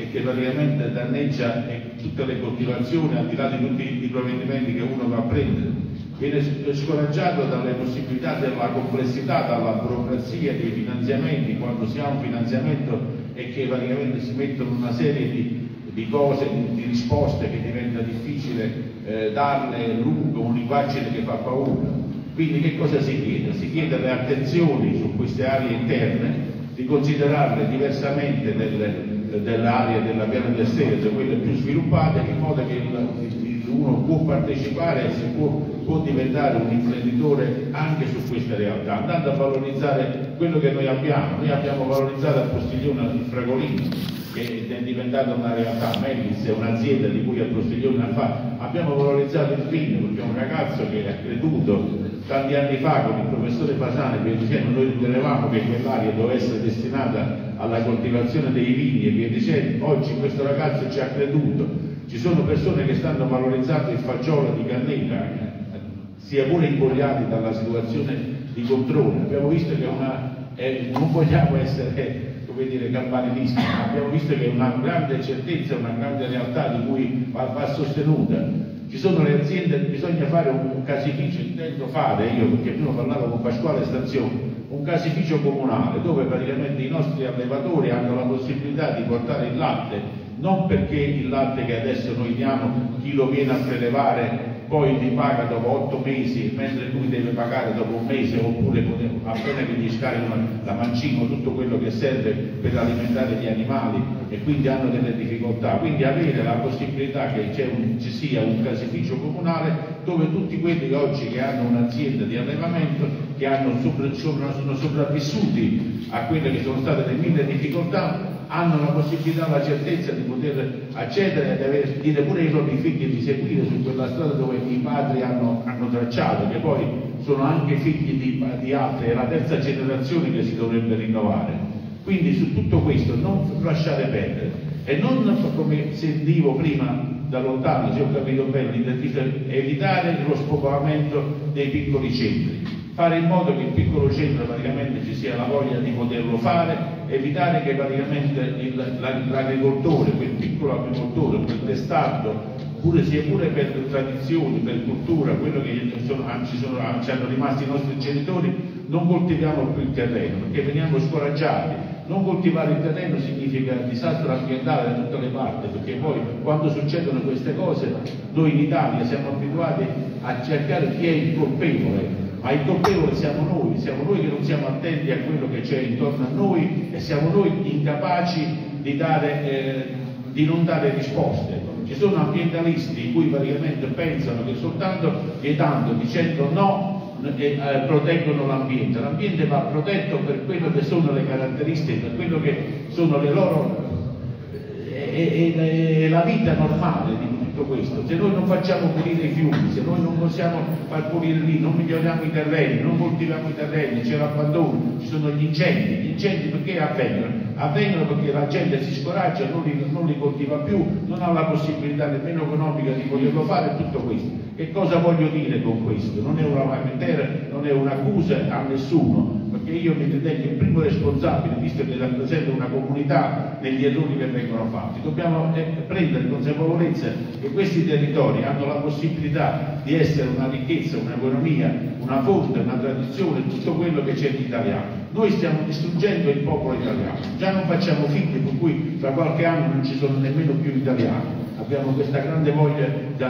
e che praticamente danneggia tutte le coltivazioni al di là di tutti i provvedimenti che uno va a prendere. Viene scoraggiato dalle possibilità della complessità, dalla burocrazia dei finanziamenti, quando si ha un finanziamento e che praticamente si mettono una serie di, di cose, di, risposte che diventa difficile eh, darle lungo, un'immagine che fa paura. Quindi che cosa si chiede? Si chiede le attenzioni su queste aree interne, di considerarle diversamente delle, delle aree della piana del Serio, cioè quelle più sviluppate, in modo che uno può partecipare e si può, può, diventare un imprenditore anche su queste realtà, andando a valorizzare quello che noi abbiamo. Noi abbiamo valorizzato a Postiglione il Fragolino, che è diventata una realtà, Mellis è un'azienda di cui a Postiglione fatto, abbiamo valorizzato il vino perché è un ragazzo che ha creduto tanti anni fa con il professore Fasani dicendo noi ritenevamo che quell'area dovesse essere destinata alla coltivazione dei vini e via dicendo, oggi questo ragazzo ci ha creduto, ci sono persone che stanno valorizzando il fagiolo di cannella, sia pure ingoiati dalla situazione di controllo, abbiamo visto che una, eh, non vogliamo essere come dire, campanilisti, abbiamo visto che è una grande certezza, una grande realtà di cui va, va sostenuta. Ci sono le aziende, bisogna fare un casificio, intendo fare io, perché prima parlavo con Pasquale Stazione, un casificio comunale dove praticamente i nostri allevatori hanno la possibilità di portare il latte, non perché il latte che adesso noi diamo chi lo viene a prelevare poi li paga dopo otto mesi mentre lui deve pagare dopo un mese oppure appena che gli scaricano la mancino tutto quello che serve per alimentare gli animali e quindi hanno delle difficoltà. Quindi avere la possibilità che un, ci sia un casificio comunale dove tutti quelli che oggi che hanno un'azienda di allevamento, che sopra, sopra, sono sopravvissuti a quelle che sono state le mille difficoltà, hanno la possibilità, la certezza di poter accedere e di dire pure ai propri figli di seguire su quella strada dove i padri hanno, hanno tracciato, che poi sono anche figli di, di altri, è la terza generazione che si dovrebbe rinnovare. Quindi su tutto questo non lasciare perdere e non come sentivo prima da lontano, se ho capito bene, evitare lo spopolamento dei piccoli centri fare in modo che il piccolo centro praticamente ci sia la voglia di poterlo fare, evitare che praticamente l'agricoltore, quel piccolo agricoltore, quel testardo, pure sia pure per tradizioni, per cultura, quello che sono, ci, sono, ci hanno rimasti i nostri genitori, non coltiviamo più il terreno, perché veniamo scoraggiati. Non coltivare il terreno significa disastro ambientale da tutte le parti, perché poi quando succedono queste cose noi in Italia siamo abituati a cercare chi è il colpevole, ma il colpevole siamo noi, siamo noi che non siamo attenti a quello che c'è intorno a noi e siamo noi incapaci di, dare, eh, di non dare risposte. Ci sono ambientalisti in cui praticamente pensano che soltanto vietando, dicendo no, eh, eh, proteggono l'ambiente. L'ambiente va protetto per quello che sono le caratteristiche, per quello che sono le loro... e, e, e la vita normale di tutto questo, se noi non facciamo pulire i fiumi, se noi non possiamo far pulire lì, non miglioriamo i terreni, non coltiviamo i terreni, c'è l'abbandono, ci sono gli incendi, gli incendi perché avvengono? Avvengono perché la gente si scoraggia, non li, non li coltiva più, non ha la possibilità nemmeno economica di poterlo fare, tutto questo. Che cosa voglio dire con questo? Non è una lamentela, non è un'accusa a nessuno, perché io mi ritengo il primo responsabile, visto che rappresento una comunità negli errori che vengono fatti. Dobbiamo eh, prendere consapevolezza che questi territori hanno la possibilità di essere una ricchezza, un'economia, una fonte, una tradizione, tutto quello che c'è di italiano. Noi stiamo distruggendo il popolo italiano, già non facciamo figli per cui tra qualche anno non ci sono nemmeno più italiani, abbiamo questa grande voglia,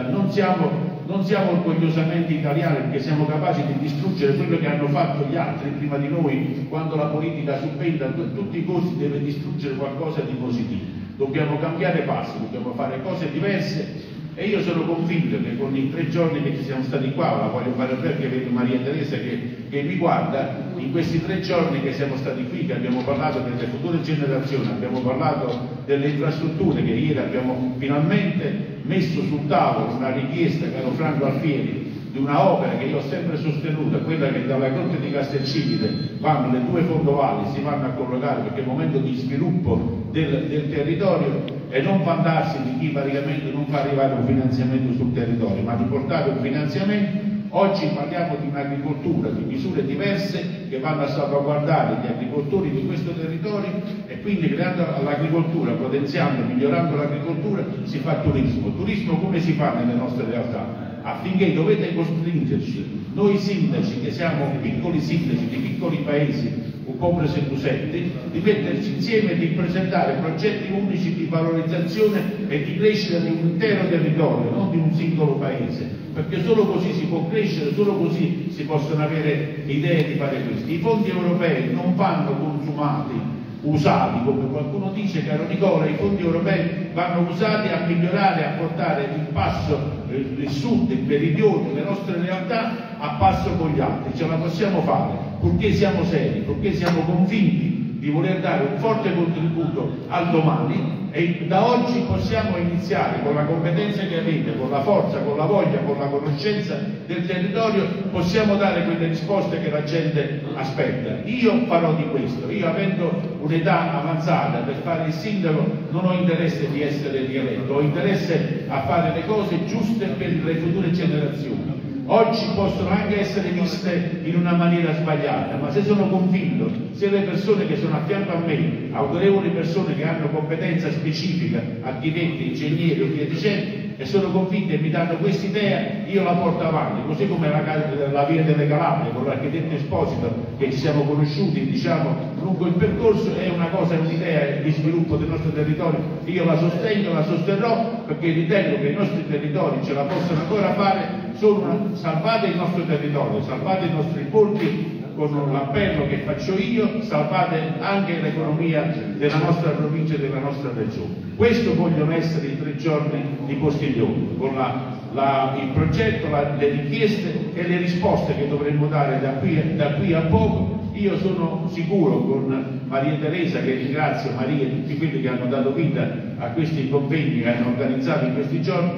non siamo non siamo orgogliosamente italiani perché siamo capaci di distruggere quello che hanno fatto gli altri prima di noi quando la politica subentra a tutti i costi deve distruggere qualcosa di positivo. Dobbiamo cambiare passi, dobbiamo fare cose diverse e io sono convinto che con i tre giorni che ci siamo stati qua, la voglio fare perché vedo Maria Teresa che, che mi guarda, in questi tre giorni che siamo stati qui, che abbiamo parlato delle future generazioni, abbiamo parlato delle infrastrutture, che ieri abbiamo finalmente messo sul tavolo una richiesta, caro Franco Alfieri, di una opera che io ho sempre sostenuta, quella che dalla Grotte di Castelcivile vanno le due fondovali, si vanno a collocare perché è un momento di sviluppo del, del territorio e non vantarsi di chi praticamente non fa arrivare un finanziamento sul territorio, ma di portare un finanziamento Oggi parliamo di un'agricoltura, di misure diverse che vanno a salvaguardare gli agricoltori di questo territorio e quindi creando l'agricoltura, potenziando, migliorando l'agricoltura si fa turismo. Turismo come si fa nelle nostre realtà? Affinché dovete costringerci, noi sindaci che siamo piccoli sindaci di piccoli paesi, un po' presedusetti, di metterci insieme e di presentare progetti unici di valorizzazione e di crescita di un intero territorio, non di un singolo paese. Perché solo così si può crescere, solo così si possono avere idee di fare questo. I fondi europei non vanno consumati, usati, come qualcuno dice, caro Nicola, i fondi europei vanno usati a migliorare, a portare il passo, il sud, il meridione, le nostre realtà a passo con gli altri, ce la possiamo fare, purché siamo seri, purché siamo convinti di voler dare un forte contributo al domani e da oggi possiamo iniziare con la competenza che avete, con la forza, con la voglia, con la conoscenza del territorio, possiamo dare quelle risposte che la gente aspetta. Io farò di questo, io avendo un'età avanzata per fare il sindaco non ho interesse di essere rieletto, ho interesse a fare le cose giuste per le future generazioni oggi possono anche essere viste in una maniera sbagliata, ma se sono convinto, se le persone che sono a fianco a me, autorevoli persone che hanno competenza specifica, architetti, ingegneri o via dicendo, e sono convinto e mi danno questa idea, io la porto avanti, così come la, la via delle Calabrie con l'architetto Esposito che ci siamo conosciuti diciamo, lungo il percorso, è una cosa, è un'idea di sviluppo del nostro territorio, io la sostengo, la sosterrò perché ritengo che i nostri territori ce la possono ancora fare, solo salvate il nostro territorio, salvate i nostri borghi con l'appello che faccio io, salvate anche l'economia della nostra provincia e della nostra regione. Questo vogliono essere i tre giorni di Postiglione, con la, la, il progetto, la, le richieste e le risposte che dovremmo dare da qui, da qui a poco. Io sono sicuro con Maria Teresa, che ringrazio Maria e tutti quelli che hanno dato vita a questi convegni che hanno organizzato in questi giorni,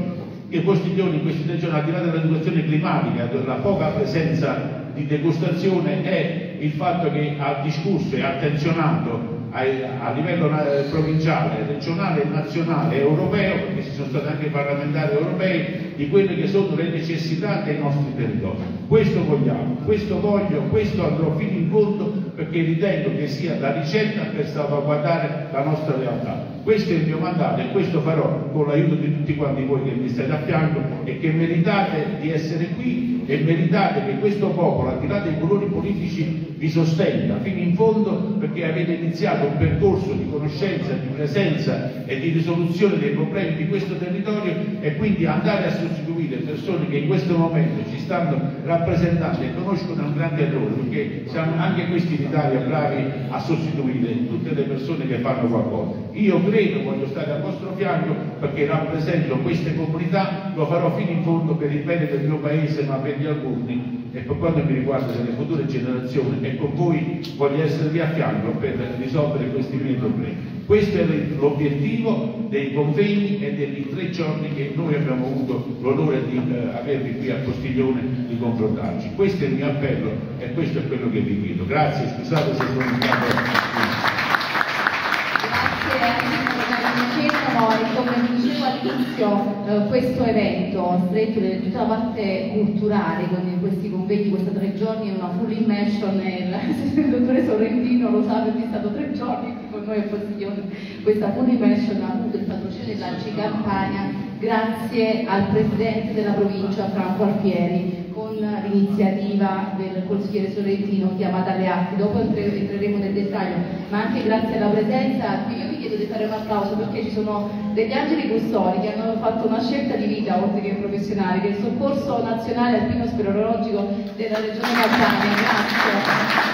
che Postiglione in questi tre giorni, al di là della situazione climatica, della poca presenza di degustazione è il fatto che ha discusso e attenzionato a livello provinciale, regionale, nazionale, europeo, perché ci sono stati anche parlamentari europei, di quelle che sono le necessità dei nostri territori. Questo vogliamo, questo voglio, questo andrò fino in fondo perché ritengo che sia la ricetta per salvaguardare la nostra realtà. Questo è il mio mandato e questo farò con l'aiuto di tutti quanti voi che mi state a fianco e che meritate di essere qui e meritate che questo popolo, al di là dei colori politici, vi sostenga fino in fondo perché avete iniziato un percorso di conoscenza, di presenza e di risoluzione dei problemi di questo territorio e quindi andare a sostituire persone che in questo momento ci stanno rappresentando e conoscono un grande errore perché siamo anche questi in Italia bravi a sostituire tutte le persone che fanno qualcosa. Io credo, voglio stare al vostro fianco perché rappresento queste comunità, lo farò fino in fondo per il bene del mio paese ma per gli alunni e per quanto mi riguarda delle future generazioni e con voi voglio esservi a fianco per risolvere questi miei problemi. Questo è l'obiettivo dei convegni e degli tre giorni che noi abbiamo avuto l'onore di eh, avervi qui a Postiglione di confrontarci. Questo è il mio appello e questo è quello che vi chiedo. Grazie, scusate se sono stato... noi, all'inizio, eh, questo evento stretto di tutta la parte culturale, con questi convegni, questi tre giorni, è una full immersion, e il, dottore Sorrentino lo sa perché è stato tre giorni con noi a Postiglione, questa full immersion ha avuto il patrocinio dell'Arci Campania grazie al Presidente della provincia Franco Alfieri con l'iniziativa del consigliere Sorrentino chiamata Atti, dopo entreremo nel dettaglio, ma anche grazie alla presenza, io vi chiedo di fare un applauso perché ci sono degli angeli custodi che hanno fatto una scelta di vita oltre che professionale, che è il soccorso nazionale alpino speleologico della regione Campania, grazie.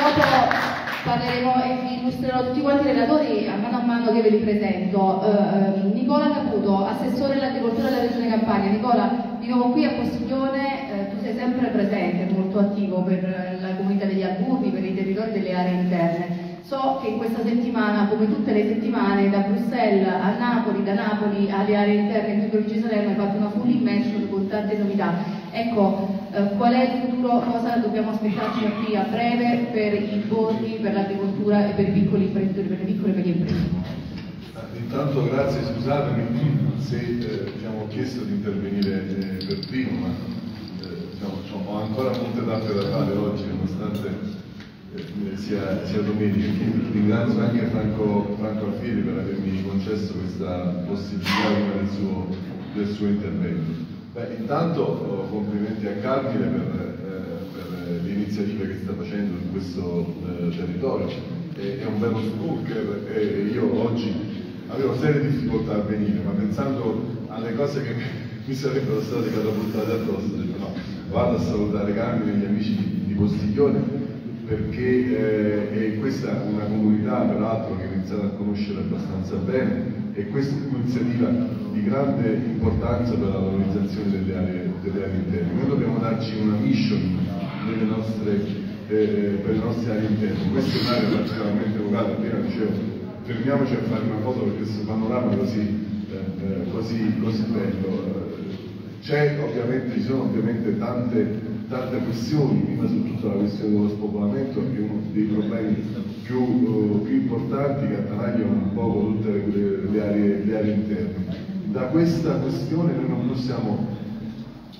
Dopo parleremo e vi illustrerò tutti quanti i relatori a mano a mano che ve li presento. Uh, Nicola Caputo, assessore all'agricoltura della Regione Campania. Nicola, nuovo qui a Postiglione, uh, tu sei sempre presente, molto attivo per la comunità degli alburni, per i territori delle aree interne. So che questa settimana, come tutte le settimane, da Bruxelles a Napoli, da Napoli alle aree interne in provincia di Salerno hai fatto una full immersion con tante novità. Ecco, eh, qual è il futuro, cosa dobbiamo aspettarci da qui a breve per i borghi, per l'agricoltura e per i piccoli imprenditori, per le piccole e medie imprese? Intanto grazie, scusatemi, se eh, diciamo, chiesto di intervenire eh, per primo, ma eh, diciamo, ho ancora molte tappe da fare oggi, nonostante eh, sia, sia, domenica. Quindi ringrazio anche Franco, Franco Alfieri per avermi concesso questa possibilità del suo, del suo intervento. Beh, intanto oh, complimenti a Carmine per, eh, per, le che sta facendo in questo territorio. È, è un bello stalker e io oggi avevo serie difficoltà a venire, ma pensando alle cose che mi sarebbero state catapultate addosso, detto no, vado a salutare Carmine e gli amici di, di Postiglione perché eh, questa è una comunità peraltro che ho iniziato a conoscere abbastanza bene e questa è un'iniziativa di grande importanza per la valorizzazione delle aree, delle aree interne. Noi dobbiamo darci una mission nostre, eh, per le nostre aree interne. Questa è un'area particolarmente locale, appena dicevo fermiamoci a fare una foto per questo panorama così, eh, eh, così, così bello. Ovviamente, ci sono ovviamente tante, tante questioni, prima su tutta la questione dello spopolamento che è uno dei problemi più, uh, più importanti che attanagliano un po' tutte le, le, aree, le aree interne. Da questa questione noi non possiamo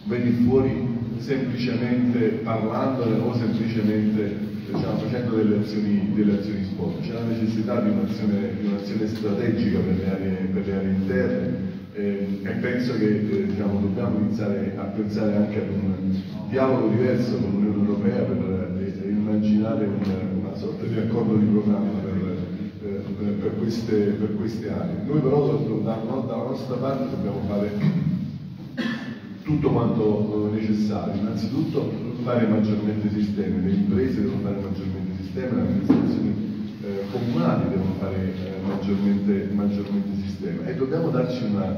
venire fuori semplicemente parlandone o semplicemente diciamo, facendo delle azioni, delle azioni sport. C'è la necessità di un'azione, un'azione strategica per le aree, per le aree interne eh, e penso che eh, diciamo, dobbiamo iniziare a pensare anche ad un dialogo diverso con l'Unione Europea per eh, immaginare una, una, sorta di accordo di programma per, per, per, queste, per queste, aree. Noi però dalla nostra parte dobbiamo fare tutto quanto necessario. Innanzitutto fare maggiormente sistemi, le imprese devono fare maggiormente sistemi, le amministrazioni eh, comunali devono fare eh, maggiormente, maggiormente sistemi e dobbiamo darci una,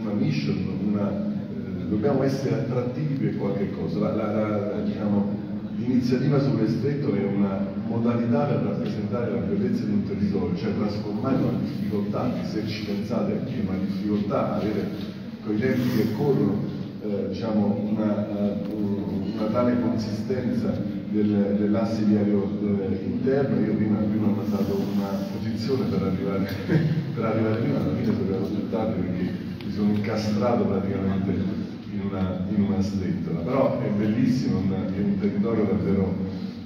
una mission, una, eh, dobbiamo essere attrattivi per qualche cosa. La, la, la, diciamo, l'iniziativa sulle strettole è una modalità per rappresentare la bellezza di un territorio, cioè trasformare una difficoltà, se ci pensate è una difficoltà avere con i tempi che corrono eh, diciamo una, uh, una, tale consistenza del, dell'asse viario eh, interno, io prima, prima, ho mandato una posizione per arrivare, per arrivare prima, alla fine sono risultato perché mi sono incastrato praticamente in una, in una strettola, però è bellissimo, è un territorio davvero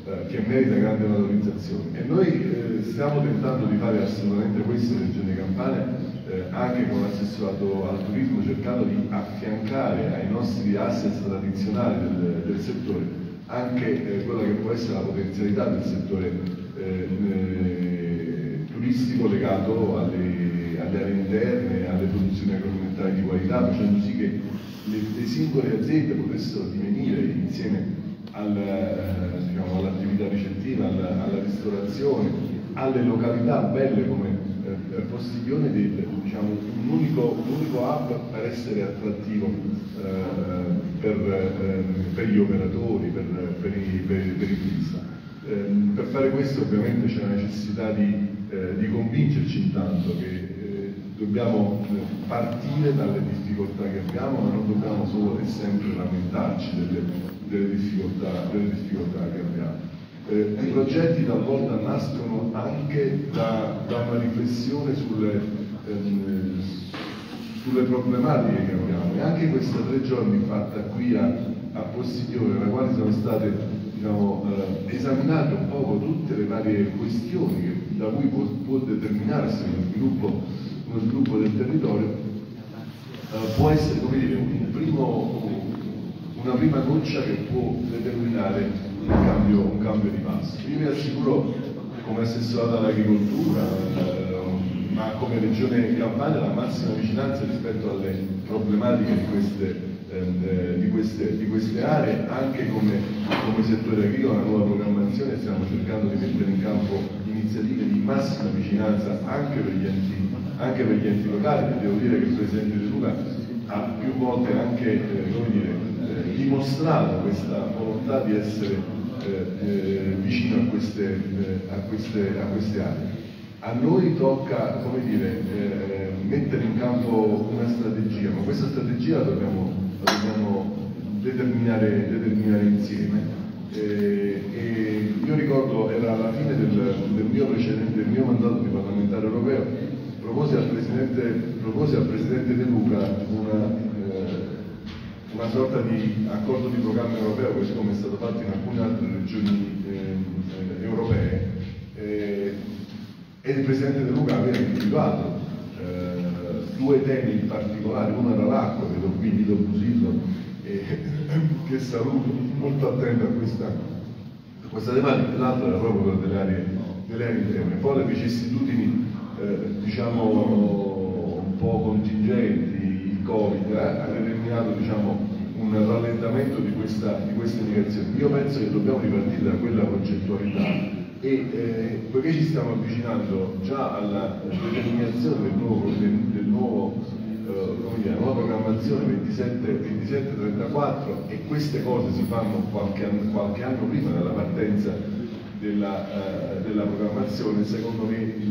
eh, che merita grande valorizzazione. E noi eh, stiamo tentando di fare assolutamente questo in Regione Campania eh, anche con l'assessorato al turismo cercando di affiancare ai nostri asset tradizionali del, del settore anche eh, quella che può essere la potenzialità del settore eh, eh turistico legato alle, alle, aree interne, alle produzioni agroalimentari di qualità, facendo sì che le, le singole aziende potessero divenire insieme al, eh, diciamo, all'attività ricettiva, alla, alla ristorazione, alle località belle come eh, Postiglione di, diciamo, un, unico, un, unico, hub per essere attrattivo eh, per, eh, per, gli operatori, per, per, i, per turisti. Ehm, per fare questo ovviamente c'è la necessità di, eh, di convincerci intanto che eh, dobbiamo partire dalle difficoltà che abbiamo, ma non dobbiamo solo e sempre lamentarci delle, delle, difficoltà, delle difficoltà che abbiamo. Eh, I progetti talvolta nascono anche da, da una riflessione sulle, ehm, sulle, problematiche che abbiamo. E anche questa tre giorni fatta qui a, a Postiglione, nella quale sono state diciamo, eh, esaminate un po' tutte le varie questioni che, da cui può, può determinarsi uno sviluppo, uno sviluppo del territorio, eh, può essere dire, un primo, una prima goccia che può determinare un cambio, un cambio di passo. Io vi assicuro, come assessorato all'agricoltura, eh, ma come Regione Campania, la massima vicinanza rispetto alle problematiche di queste, eh, di queste, di queste aree, anche come, come settore agricolo, la nuova programmazione stiamo cercando di mettere in campo iniziative di massima vicinanza anche per gli enti, anche per gli enti locali. Devo dire che il Presidente De Luca ha più volte anche eh, dire, eh, dimostrato questa volontà di essere eh, eh, vicino a queste, eh, a, queste, a queste, aree. A noi tocca dire, eh, mettere in campo una strategia, ma questa strategia la dobbiamo, la dobbiamo determinare, determinare, insieme. Io ricordo, era alla fine del, del, mio del mio mandato di parlamentare europeo, proposi al Presidente, proposi al Presidente De Luca una, una sorta di accordo di programma europeo, così come è stato fatto in alcune altre regioni eh, europee, eh, e il Presidente De Luca aveva individuato eh, due temi in particolare, uno era l'acqua, vedo qui Guido Busillo, che saluto molto attento a questa, a questa tematica, l'altro era proprio quello delle aree, delle aree interne. Poi le vicissitudini eh, diciamo un po' contingenti, il Covid, eh, determinato diciamo, un rallentamento di questa, di questa indicazione. Io penso che dobbiamo ripartire da quella progettualità e eh, poiché ci stiamo avvicinando già alla determinazione del nuovo, del, del nuovo eh, dire, nuova programmazione 27-34 e queste cose si fanno qualche anno, qualche anno prima della partenza della, uh, della, programmazione, secondo me il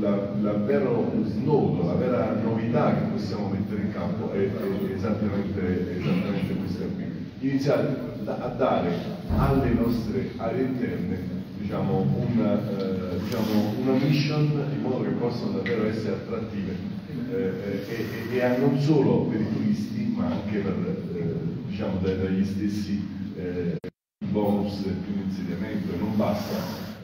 la, la vero snodo, la vera novità che possiamo mettere in campo è, è esattamente, esattamente, questa qui. Iniziare a dare alle nostre aree interne diciamo, una, uh, diciamo, una mission in modo che possano davvero essere attrattive eh, e, e, e, non solo per i turisti ma anche per, eh, diciamo, dagli stessi eh, bonus più insediamento e non basta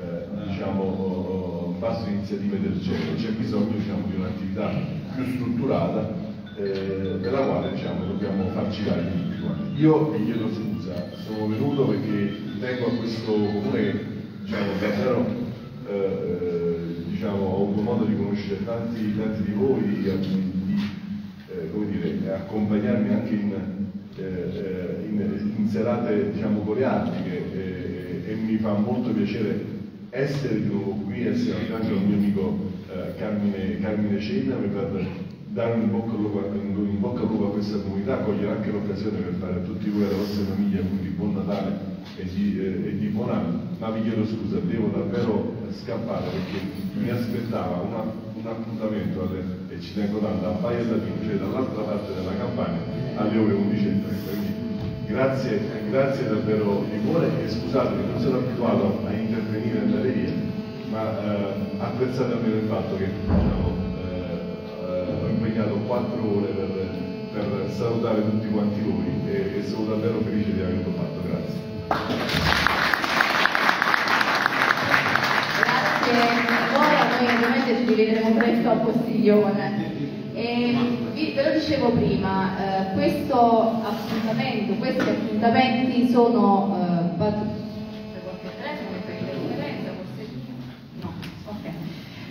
eh, diciamo, basta iniziative del genere, c'è bisogno diciamo, di un'attività più strutturata eh, della quale diciamo, dobbiamo farci dare tutti quanti. Io vi chiedo scusa, sono venuto perché tengo a questo comune diciamo, davvero eh, diciamo, ho avuto modo di conoscere tanti, tanti di voi, di, eh, dire, accompagnarmi anche in, eh, eh, in, in serate diciamo, coreatiche e mi fa molto piacere essere di nuovo qui, essere a fianco al mio amico eh, Carmine, Carmine Cenna per dare un bocca, lupo, bocca al lupo a questa comunità, cogliere anche l'occasione per fare a tutti voi e alla vostra famiglia quindi buon Natale e di, eh, e di buon anno, ma vi chiedo scusa, devo davvero scappare perché mi aspettava una, un appuntamento alle, e ci tengo tanto a Baia Latino, cioè dall'altra parte della campagna alle ore 11.30. Quindi grazie, grazie davvero di cuore e scusate non sono abituato a intervenire nella via, ma eh, apprezzate almeno il fatto che diciamo, impegnato quattro ore per, per salutare tutti quanti voi e, e, sono davvero felice di averlo fatto. Grazie. Grazie noi ovviamente ci rivedremo presto al Postiglione. E ve lo dicevo prima, eh, questo appuntamento, questi appuntamenti sono eh,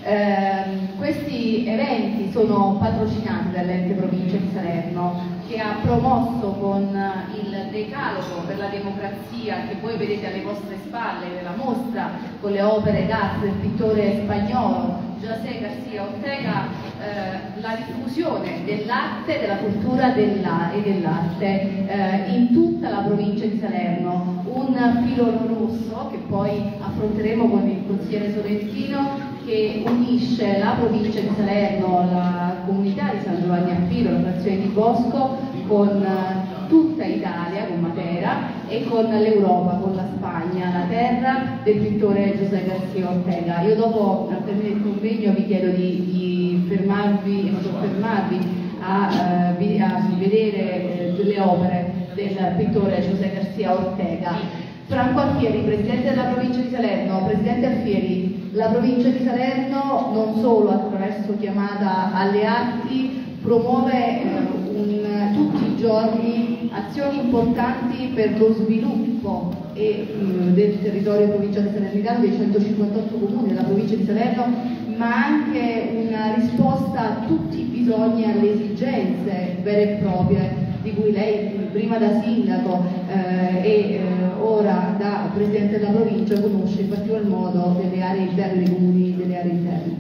Eh, questi eventi sono patrocinati dall'ente provincia di Salerno che ha promosso con il decalogo per la democrazia che voi vedete alle vostre spalle della mostra con le opere d'arte del pittore spagnolo José García Ortega eh, la diffusione dell'arte, della cultura della, e dell'arte eh, in tutta la provincia di Salerno, un filo rosso che poi affronteremo con il consigliere Sorrentino che unisce la provincia di Salerno, la comunità di San Giovanni a Filo, la frazione di Bosco, con eh, tutta Italia, con Matera, e con l'Europa, con la Spagna, la terra del pittore Giuseppe Garcia Ortega. Io dopo, al termine del convegno, vi chiedo di, di fermarvi e soffermarvi a, uh, a vedere uh, le opere del pittore Giuseppe Garcia Ortega. Franco Alfieri, Presidente della provincia di Salerno, Presidente Alfieri, la provincia di Salerno non solo attraverso chiamata alle arti promuove eh, un, tutti i giorni azioni importanti per lo sviluppo e, eh, del territorio provinciale salernitano dei 158 comuni della provincia di Salerno ma anche una risposta a tutti i bisogni e alle esigenze vere e proprie di cui lei prima da sindaco eh, e eh, ora da presidente della provincia conosce in particolar modo delle aree interne, dei comuni delle aree interne.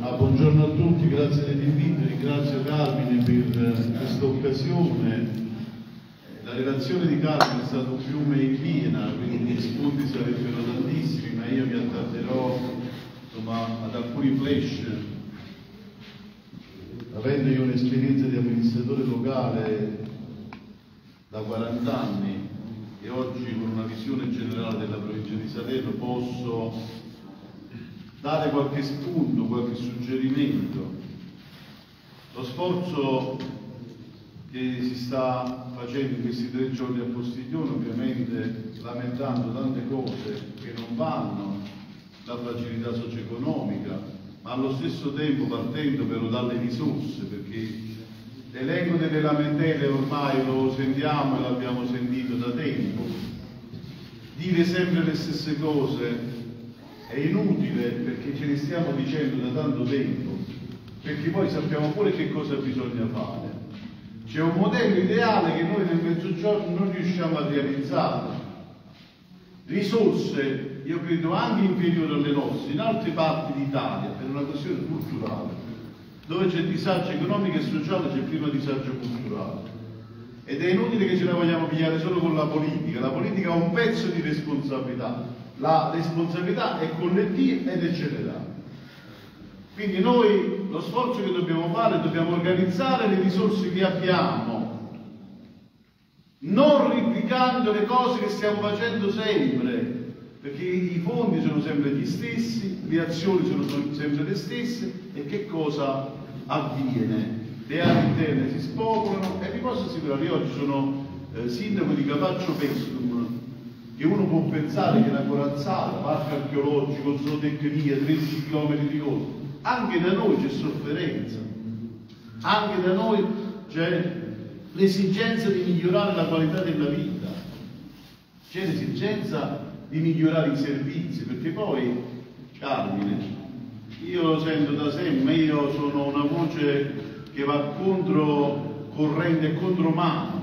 Ah, buongiorno a tutti, grazie dell'invito, ringrazio Carmine per questa occasione. La relazione di Carmine è stata un fiume in piena, quindi gli spunti sarebbero tantissimi, ma io mi attarderò insomma, ad alcuni flash avendo io un'esperienza di amministratore locale da 40 anni e oggi con una visione generale della provincia di Salerno posso dare qualche spunto, qualche suggerimento. Lo sforzo che si sta facendo in questi tre giorni a Postiglione, ovviamente lamentando tante cose che non vanno, la fragilità socio-economica, ma allo stesso tempo partendo però dalle risorse, perché l'elenco delle lamentele ormai lo sentiamo e l'abbiamo sentito da tempo. Dire sempre le stesse cose è inutile perché ce ne stiamo dicendo da tanto tempo, perché poi sappiamo pure che cosa bisogna fare. C'è un modello ideale che noi nel mezzogiorno non riusciamo a realizzare. Risorse, io credo, anche inferiori alle nostre, in altre parti d'Italia, per una questione culturale. Dove c'è disagio economico e sociale c'è prima disagio culturale. Ed è inutile che ce la vogliamo pigliare solo con la politica. La politica ha un pezzo di responsabilità. La responsabilità è collettiva ed è generale. Quindi noi lo sforzo che dobbiamo fare, dobbiamo organizzare le risorse che abbiamo, non replicando le cose che stiamo facendo sempre, perché i fondi sono sempre gli stessi, le azioni sono sempre le stesse e che cosa avviene? Le aree interne si spopolano e vi posso assicurare, io oggi sono eh, sindaco di Capaccio Pestum, che uno può pensare che una corazzata, parco archeologico, zootecnia, 13 km di costa, anche da noi c'è sofferenza, anche da noi c'è l'esigenza di migliorare la qualità della vita, c'è l'esigenza di migliorare i servizi, perché poi, Carmine, io lo sento da sempre, io sono una voce che va contro corrente e contro mano.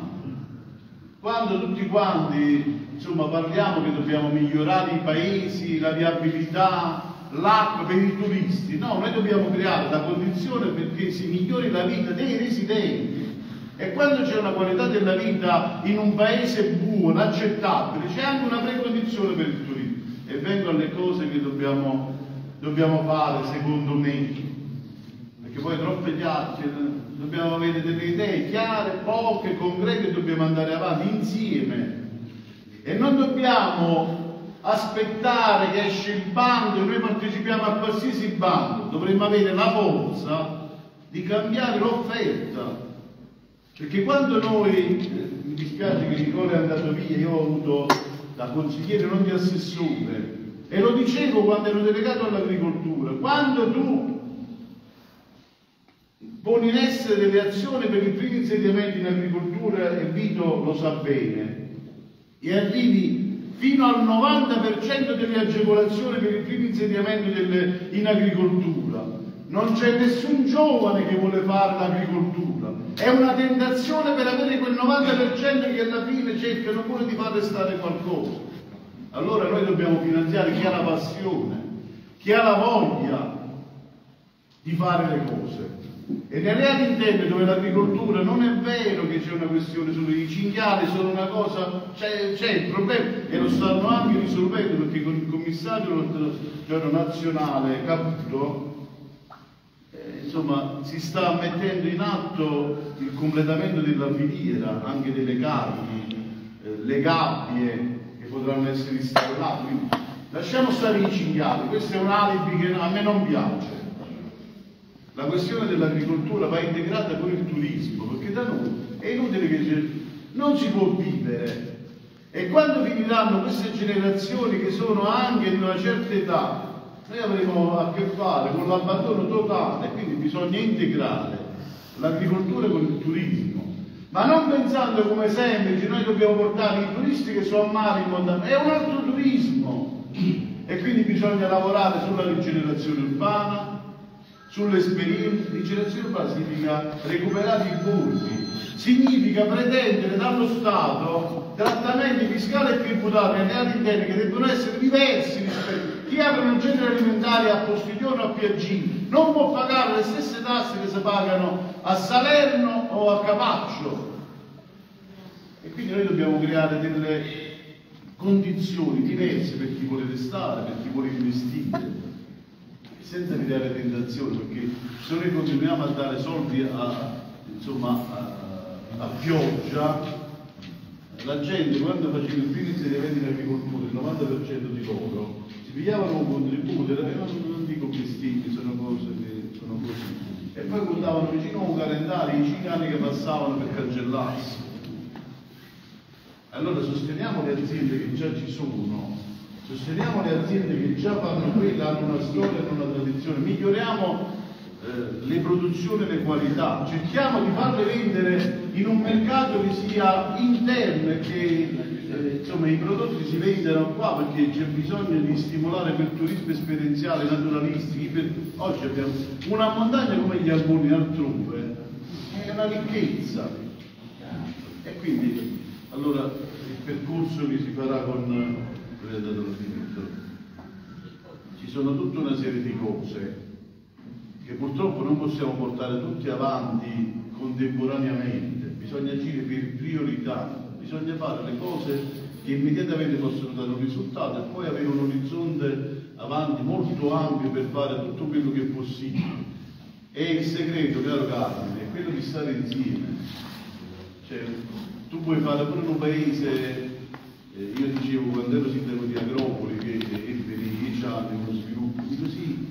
Quando tutti quanti insomma, parliamo che dobbiamo migliorare i paesi, la viabilità, l'acqua per i turisti, no, noi dobbiamo creare la condizione perché si migliori la vita dei residenti. E quando c'è una qualità della vita in un paese buono, accettabile, c'è anche una precondizione per il turismo. E vengo alle cose che dobbiamo, dobbiamo fare, secondo me, perché poi troppe chiacchiere, dobbiamo avere delle idee chiare, poche, concrete, dobbiamo andare avanti insieme. E non dobbiamo aspettare che esce il bando e noi partecipiamo a qualsiasi bando, dovremmo avere la forza di cambiare l'offerta. Perché quando noi, eh, mi dispiace che Nicola è andato via, io ho avuto da consigliere non di assessore, e lo dicevo quando ero delegato all'agricoltura, quando tu poni in essere delle azioni per il primo insediamento in agricoltura, e Vito lo sa bene, e arrivi fino al 90% delle agevolazioni per il primo insediamento delle, in agricoltura. Non c'è nessun giovane che vuole fare l'agricoltura. È una tentazione per avere quel 90% che alla fine cercano pure di far restare qualcosa. Allora noi dobbiamo finanziare chi ha la passione, chi ha la voglia di fare le cose. E nelle aree interne dove l'agricoltura. Non è vero che c'è una questione sui cinghiali, sono una cosa, c'è, il problema. E lo stanno anche risolvendo perché con il commissario del nazionale Caputo eh, insomma si sta mettendo in atto il completamento della filiera, anche delle carni, eh, le gabbie che potranno essere installate. Quindi, lasciamo stare i cinghiali, questo è un alibi che a me non piace la questione dell'agricoltura va integrata con il turismo, perché da noi è inutile che non si può vivere. E quando finiranno queste generazioni che sono anche di una certa età, noi avremo a che fare con l'abbandono totale, quindi bisogna integrare l'agricoltura con il turismo. Ma non pensando come sempre che noi dobbiamo portare i turisti che sono a mare in montagna, è un altro turismo. E quindi bisogna lavorare sulla rigenerazione urbana, sull'esperienza di generazione significa recuperare i borghi, significa pretendere dallo Stato trattamenti fiscali e tributari alle aree interne che devono essere diversi rispetto a chi apre un centro alimentare a Postiglione o a Piaggini. Non può pagare le stesse tasse che si pagano a Salerno o a Capaccio. E quindi noi dobbiamo creare delle condizioni diverse per chi vuole restare, per chi vuole investire senza creare tentazione, perché se noi continuiamo a dare soldi a, insomma, a, a pioggia, la gente quando faceva il primo insediamento in agricoltura, il 90% di loro si pigliavano un contributo, non, non dico bestemmie, sono cose che sono così. E poi guardavano vicino a un calendario i cinque anni che passavano per cancellarsi. Allora sosteniamo le aziende che già ci sono, sosteniamo le aziende che già fanno quella, hanno una storia, hanno una tradizione, miglioriamo eh, le produzioni e le qualità, cerchiamo di farle vendere in un mercato che sia interno e che eh, insomma, i prodotti si vendano qua perché c'è bisogno di stimolare quel turismo esperienziale, naturalistico. Oggi abbiamo una montagna come gli Alboni altrove, è una ricchezza. E quindi, allora, il percorso che si farà con ci sono tutta una serie di cose che purtroppo non possiamo portare tutti avanti contemporaneamente, bisogna agire per priorità bisogna fare le cose che immediatamente possono dare un risultato e poi avere un orizzonte avanti molto ampio per fare tutto quello che è possibile. E il segreto, caro Carmine, è quello di stare insieme. Cioè, tu puoi fare pure un paese, eh, io dicevo quando ero sindaco di Agropoli, che ebbe dieci anni uno sviluppo, dico sì,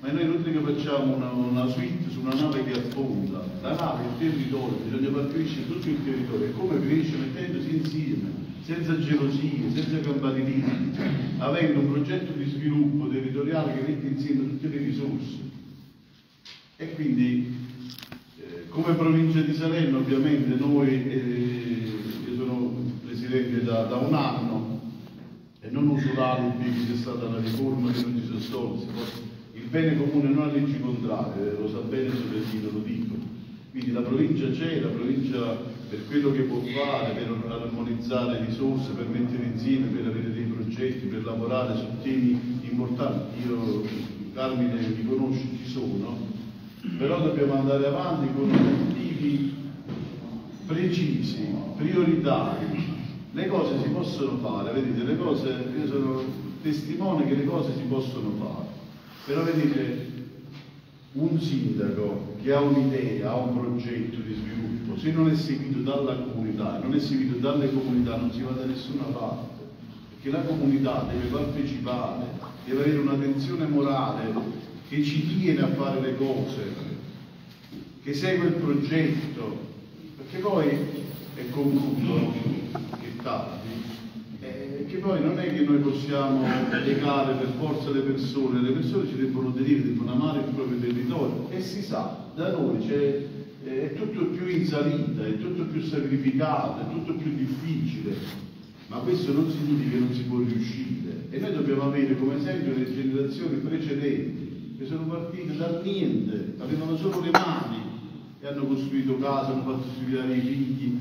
ma noi non è che facciamo una, una, suite su una nave che affonda, la nave il territorio, bisogna far crescere tutto il territorio, e come cresce? Mettendosi insieme, senza gelosie, senza campanilismi, avendo un progetto di sviluppo territoriale che mette insieme tutte le risorse. E quindi, eh, come provincia di Salerno, ovviamente noi, eh, presidente da, da un anno, e non uso l'alibi che c'è stata la riforma, che non ci il bene comune non ha leggi contrarie, lo sa bene Sorrentino, lo dico. Quindi la provincia c'è, la provincia per quello che può fare, per armonizzare risorse, per mettere insieme, per avere dei progetti, per lavorare su temi importanti. Io, Carmine mi conosce, ci sono, però dobbiamo andare avanti con obiettivi precisi, prioritari. Le cose si possono fare, vedete, le cose, io sono testimone che le cose si possono fare. Però vedete, un sindaco che ha un'idea, ha un progetto di sviluppo, se non è seguito dalla comunità, non è seguito dalle comunità, non si va da nessuna parte, perché la comunità deve partecipare, deve avere un'attenzione morale che ci tiene a fare le cose, che segue il progetto, perché poi, è concluso, che tardi, che poi non è che noi possiamo legare per forza le persone, le persone ci debbono tenere, debbono amare il proprio territorio. E si sa, da noi c'è, è tutto più in salita, è tutto più sacrificato, è tutto più difficile, ma questo non significa che non si può riuscire. E noi dobbiamo avere come esempio le generazioni precedenti che sono partite dal niente, avevano solo le mani e hanno costruito casa, hanno fatto studiare i figli,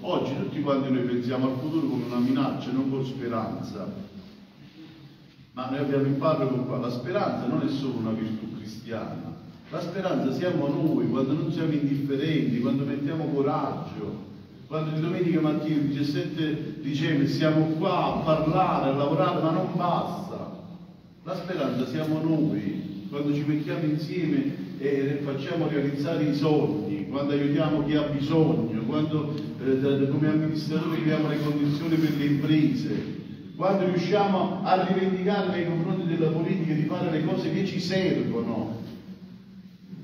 Oggi tutti quanti noi pensiamo al futuro come una minaccia, non con speranza. Ma noi abbiamo imparato con qua, la speranza non è solo una virtù cristiana, la speranza siamo noi quando non siamo indifferenti, quando mettiamo coraggio, quando di domenica mattina, il 17 dicembre, siamo qua a parlare, a lavorare, ma non basta. La speranza siamo noi, quando ci mettiamo insieme e facciamo realizzare i sogni, quando aiutiamo chi ha bisogno, quando eh, come amministratori creiamo le condizioni per le imprese, quando riusciamo a rivendicare nei confronti della politica di fare le cose che ci servono.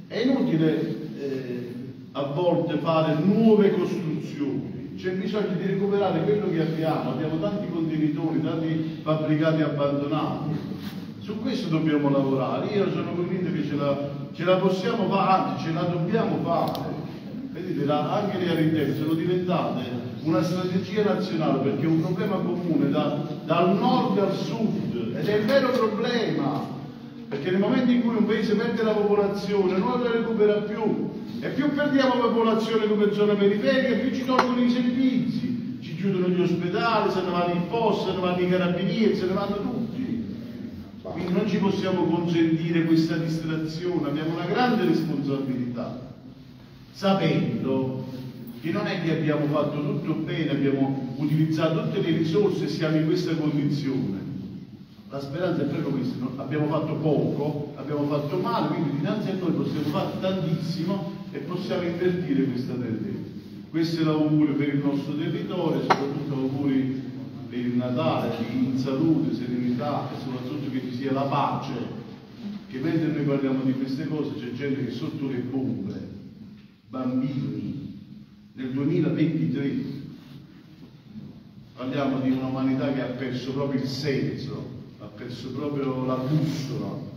È inutile eh, a volte fare nuove costruzioni, c'è bisogno di recuperare quello che abbiamo, abbiamo tanti contenitori, tanti fabbricati abbandonati. Su questo dobbiamo lavorare, io sono convinto che ce la, ce la possiamo fare, anzi ce la dobbiamo fare vedete, anche le aree interne sono diventate una strategia nazionale perché è un problema comune da, dal nord al sud ed è il vero problema perché nel momento in cui un paese perde la popolazione non la recupera più e più perdiamo popolazione come zona periferica più ci tolgono i servizi ci chiudono gli ospedali, se ne vanno i posti, se ne vanno i carabinieri, se ne vanno tutti. Quindi non ci possiamo consentire questa distrazione abbiamo una grande responsabilità sapendo che non è che abbiamo fatto tutto bene, abbiamo utilizzato tutte le risorse e siamo in questa condizione. La speranza è proprio questa, abbiamo fatto poco, abbiamo fatto male, quindi dinanzi a noi possiamo fare tantissimo e possiamo invertire questa tendenza. Questo è l'augurio per il nostro territorio, soprattutto auguri per il Natale, in salute, serenità e soprattutto che ci sia la pace che mentre noi parliamo di queste cose c'è gente che sotto le bombe, bambini, nel 2023 parliamo di un'umanità che ha perso proprio il senso, ha perso proprio la bussola.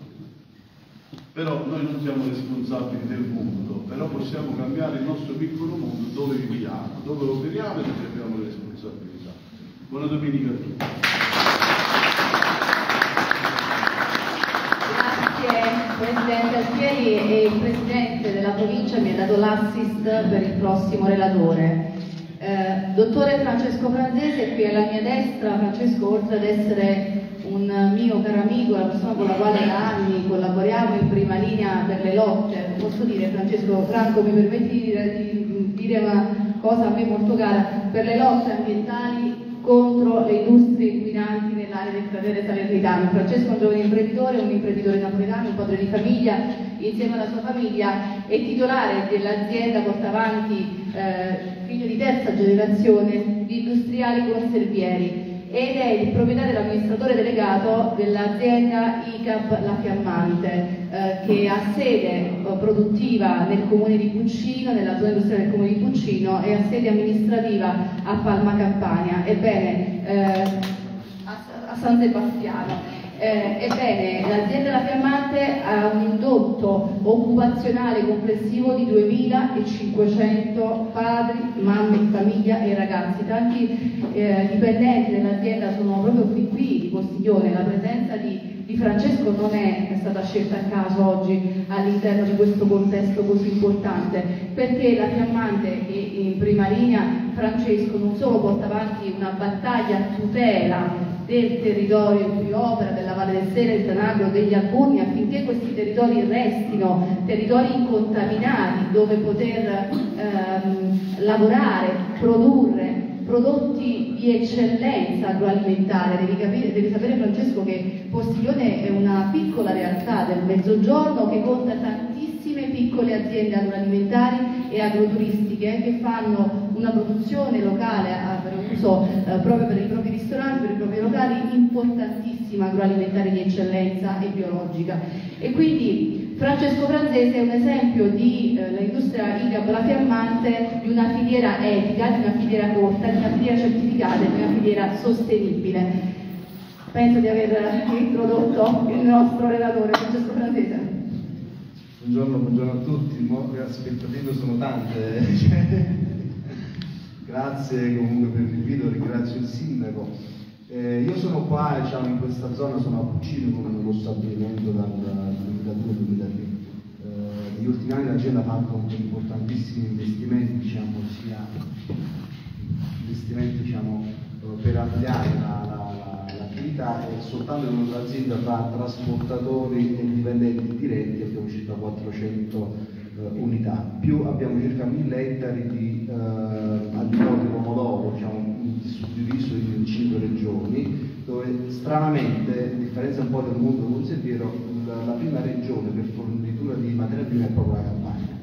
Però noi non siamo responsabili del mondo, però possiamo cambiare il nostro piccolo mondo dove viviamo, dove operiamo e dove abbiamo le responsabilità. Buona domenica a tutti. Presidente Alfieri e il Presidente della provincia mi ha dato l'assist per il prossimo relatore. Eh, dottore Francesco Franzese, qui alla mia destra, Francesco oltre ad essere un mio caro amico, una persona con la quale da anni collaboriamo in prima linea per le lotte, posso dire Francesco Franco mi permetti di dire una cosa a me molto cara, per le lotte ambientali contro le industrie inquinanti nell'area del cratere salernitano. Francesco è un giovane imprenditore, un imprenditore napoletano, un padre di famiglia, insieme alla sua famiglia è titolare dell'azienda porta avanti, eh, figlio di terza generazione, di industriali conservieri ed è il proprietario e l'amministratore delegato dell'azienda ICAP La Fiammante eh, che ha sede eh, produttiva nel comune di Puccino, nella zona industriale del comune di Puccino e ha sede amministrativa a Palma Campania, ebbene eh, a, a San Sebastiano. Eh, ebbene, l'azienda La Fiammante ha un indotto occupazionale complessivo di 2.500 padri, mamme, famiglia e ragazzi. Tanti eh, dipendenti dell'azienda sono proprio qui, qui di Postiglione. La presenza di, di Francesco non è, è, stata scelta a caso oggi all'interno di questo contesto così importante, perché La Fiammante e in prima linea Francesco non solo porta avanti una battaglia a tutela del territorio in cui opera, della Valle del Sele, del Tanagro, degli Alburni, affinché questi territori restino territori incontaminati dove poter ehm, lavorare, produrre prodotti di eccellenza agroalimentare. Devi, capire, devi sapere Francesco che Postiglione è una piccola realtà del mezzogiorno che conta tantissime piccole aziende agroalimentari e agroturistiche che fanno una produzione locale per uso eh, proprio per i propri ristoranti, per i propri locali, importantissima agroalimentare di eccellenza e biologica. E quindi Francesco Franzese è un esempio di eh, IGAB La Fiammante di una filiera etica, di una filiera corta, di una filiera certificata, di una filiera sostenibile. Penso di aver introdotto il nostro relatore Francesco Franzese. Buongiorno, buongiorno a tutti, le aspettative sono tante. Grazie comunque per l'invito, ringrazio il sindaco. Eh, io sono qua diciamo, in questa zona, sono a Puccino con lo stabilimento dal 2002-2003. Eh, negli ultimi anni l'azienda ha fatto importantissimi investimenti, diciamo, sia investimenti diciamo, per ampliare la, la, e soltanto con l'azienda tra trasportatori e dipendenti diretti abbiamo circa 400 eh, unità, più abbiamo circa 1000 ettari di eh, agricolo di pomodoro, diciamo, suddiviso in 5 regioni, dove stranamente, a differenza un po' del mondo conserviero, la, la prima regione per fornitura di materia prima è proprio la Campania,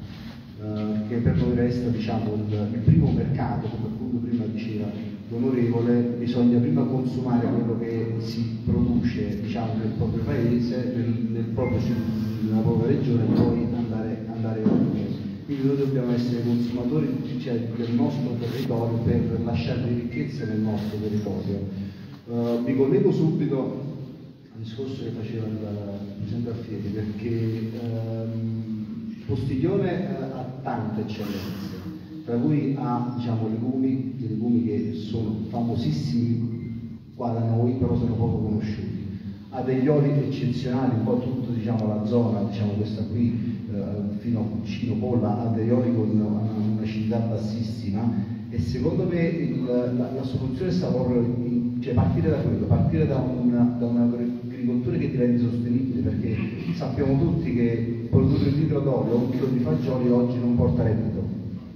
eh, che per noi resta diciamo, il, il primo mercato, come appunto prima diceva l'onorevole, bisogna prima consumare quello che si produce diciamo, nel proprio paese, nel, nel proprio, nella propria regione e poi andare, andare oltre. Quindi noi dobbiamo essere consumatori cioè, del nostro territorio per lasciare ricchezza nel nostro territorio. Uh, mi collego subito al discorso che faceva il Presidente Alfieri perché um, Postiglione uh, ha tante eccellenze, tra cui ha diciamo, legumi, legumi che sono famosissimi qua da noi, però sono poco conosciuti. Ha degli oli eccezionali, un po' tutta diciamo, la zona, diciamo questa qui, eh, fino a Puccino Polla, ha degli oli con una, acidità bassissima e secondo me il, la, la, soluzione sta proprio in, cioè partire da quello, partire da, una, un'agricoltura che diventi sostenibile, perché sappiamo tutti che produrre un litro d'olio un chilo di fagioli oggi non porta reddito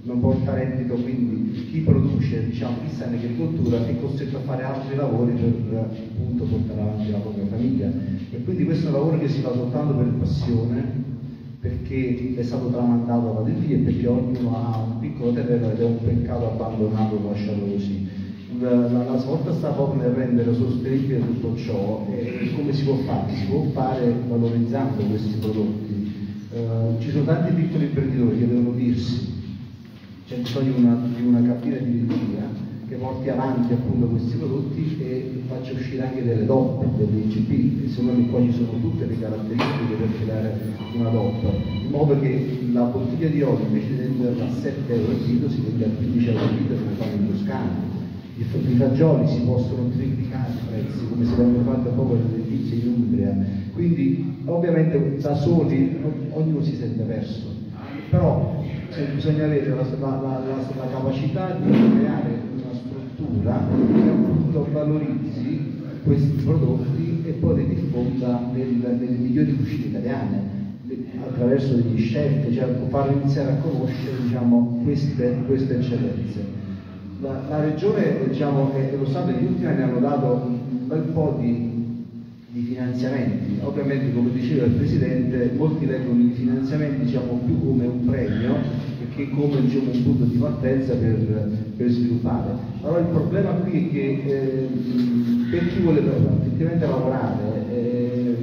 non porta reddito, quindi chi produce, diciamo, chi sta in agricoltura è costretto a fare altri lavori per appunto portare avanti la propria famiglia. E quindi questo è un lavoro che si fa soltanto per passione, perché è stato tramandato da dei e perché ognuno ha un piccolo terreno ed è un peccato abbandonarlo, lasciarlo così. la, la, la svolta sta proprio nel rendere sostenibile tutto ciò e come si può fare? Si può fare valorizzando questi prodotti. Eh, ci sono tanti piccoli imprenditori che devono dirsi, c'è bisogno di una, di una cabina di regia che porti avanti appunto questi prodotti e faccia uscire anche delle DOP, delle IGP, e secondo me qua ci sono tutte le caratteristiche per creare una DOP, in modo che la bottiglia di olio invece di venderla a 7 euro al litro si vende a 15 euro al litro come fanno in Toscana. I fagioli si possono triplicare i prezzi come si vengono fatti proprio nelle tizie in Umbria. Quindi ovviamente da soli ognuno si sente perso, però bisogna avere la, la, la, la capacità di creare struttura che appunto valorizzi questi prodotti e poi li diffonda nel, nelle migliori cucine italiane attraverso degli chef, cioè far iniziare a conoscere diciamo, queste, queste, eccellenze. La, regione diciamo, e lo Stato negli ultimi anni hanno dato un bel po' di di finanziamenti. Ovviamente, come diceva il Presidente, molti leggono i finanziamenti diciamo, più come un premio che come diciamo, un punto di partenza per, per, sviluppare. Allora il problema qui è che eh, per chi vuole effettivamente lavorare, eh,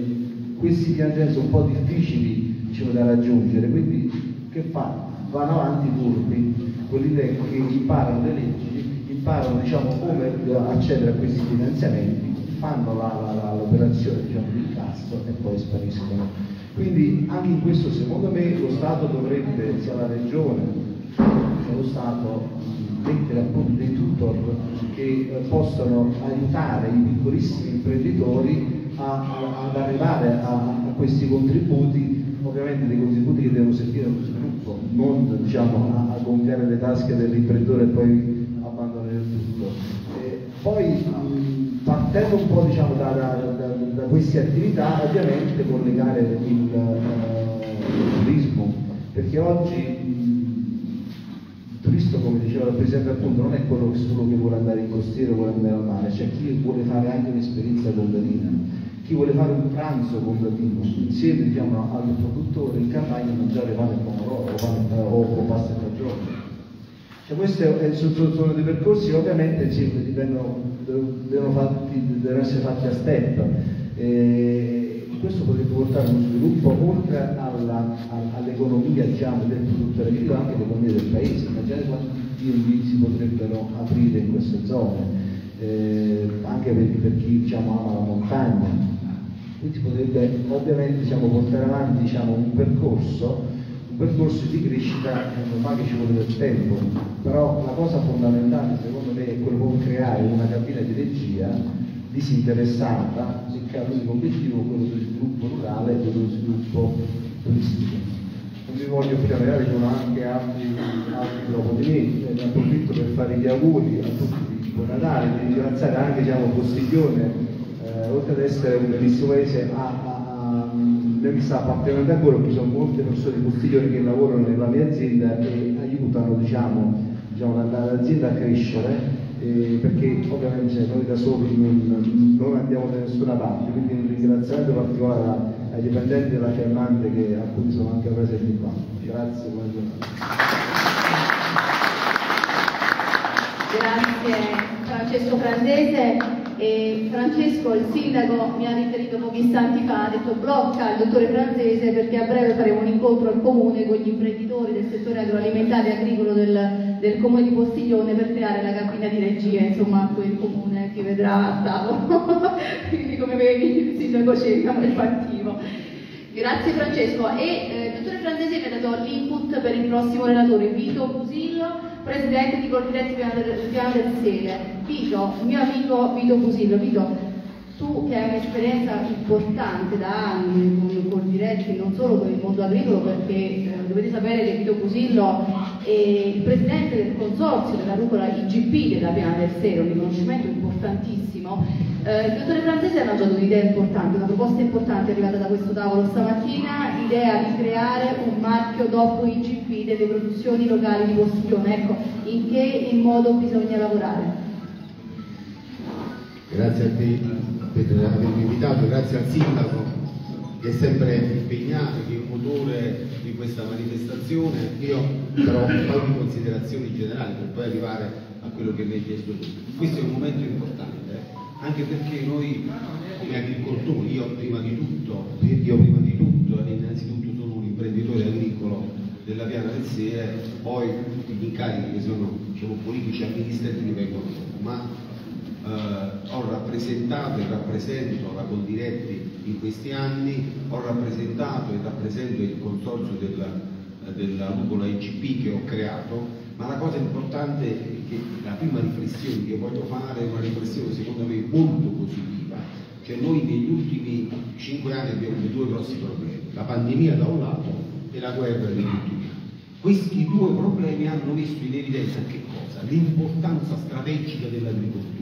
questi finanziamenti sono un po' difficili diciamo, da raggiungere, quindi che fa? Vanno avanti i turbi, quelli che imparano le leggi, imparano diciamo, come accedere a questi finanziamenti fanno l'operazione diciamo, di incasso e poi spariscono. Quindi anche in questo secondo me lo Stato dovrebbe, sia la Regione che lo Stato, mettere appunto dei tutor che eh, possano aiutare i piccolissimi imprenditori a, a, ad arrivare a, a, questi contributi, ovviamente dei contributi che devono servire allo sviluppo, non diciamo, a, gonfiare le tasche dell'imprenditore e poi abbandonare tutto. E poi partendo un po' diciamo, da, da, da, da, queste attività, ovviamente collegare il, uh, turismo, perché oggi il turista, come diceva il Presidente appunto, non è quello che solo che vuole andare in costiera, vuole andare al mare, c'è chi vuole fare anche un'esperienza contadina, chi vuole fare un pranzo contadino, insieme diciamo, al produttore in campagna mangiare pane e pomodoro o, o pasta e fagioli. Cioè, questi sono dei percorsi ovviamente dipendono devono, essere fatti a step. E questo potrebbe portare a uno sviluppo oltre all'economia diciamo, del produttore agricolo anche all'economia del paese. Immaginate quanti B&B si potrebbero aprire in queste zone, eh, anche per, per chi diciamo, ama la montagna. Quindi potrebbe ovviamente diciamo, portare avanti diciamo, un percorso percorso di crescita è normale che ci vuole del tempo, però la cosa fondamentale secondo me è quello di creare una cabina di regia disinteressata ha l'unico obiettivo quello dello sviluppo rurale e dello sviluppo turistico. Non vi voglio magari ci sono anche altri, altri me, ne approfitto per fare gli auguri a tutti di buon Natale, di ringraziare anche diciamo, Postiglione, eh, oltre ad essere un bellissimo paese, a, sta appartenendo ancora perché ci sono molte persone di Postiglione che lavorano nella mia azienda e aiutano diciamo, diciamo, l'azienda a crescere eh, perché ovviamente noi da soli non, non, andiamo da nessuna parte, quindi un ringraziamento particolare ai dipendenti della Ferrante che a cui sono anche presenti qua. Grazie, buona giornata. Grazie Francesco Frantese. E Francesco, il sindaco, mi ha riferito pochi istanti fa, ha detto blocca il dottore Francese perché a breve faremo un incontro al comune con gli imprenditori del settore agroalimentare e agricolo del, del comune di Postiglione per creare la cabina di regia, insomma quel comune che vedrà a tavolo. Quindi come vedi il sindaco cerca è fattivo. Grazie Francesco. E eh, il dottore Francese mi ha dato l'input per il prossimo relatore, Vito Fusillo presidente di Piano del, Sele. Vito, mio amico Vito Fusillo, Vito, tu che hai un'esperienza importante da anni con Coldiretti, non solo con il mondo agricolo, perché eh, dovete sapere che Vito Fusillo è il presidente del consorzio della rucola IGP della Piana del Sele, un riconoscimento importantissimo. Eh, il dottore Francese ha lanciato un'idea importante, una proposta importante arrivata da questo tavolo stamattina, l'idea di creare un marchio dopo IGP delle produzioni locali di Postiglione. Ecco, in che in modo bisogna lavorare? Grazie a te per avermi invitato, grazie al sindaco che è sempre impegnato, che è il motore di questa manifestazione. Io però un po' di considerazioni generali per poi arrivare a quello che mi hai chiesto tu. Questo è un momento importante, eh? anche perché noi come agricoltori, io prima di tutto, io prima di tutto, innanzitutto sono un imprenditore agricolo della piana del Sere, poi gli incarichi che sono diciamo, politici amministrativi vengono ma eh, ho rappresentato e rappresento la Condiretti in questi anni, ho rappresentato e rappresento il consorzio della, della nuvola ICP che ho creato, ma la cosa importante è che la prima riflessione che voglio fare è una riflessione secondo me molto positiva, cioè noi negli ultimi cinque anni abbiamo avuto due grossi problemi, la pandemia da un lato e la guerra degli ultimi anni. Questi due problemi hanno messo in evidenza che cosa? L'importanza strategica dell'agricoltura.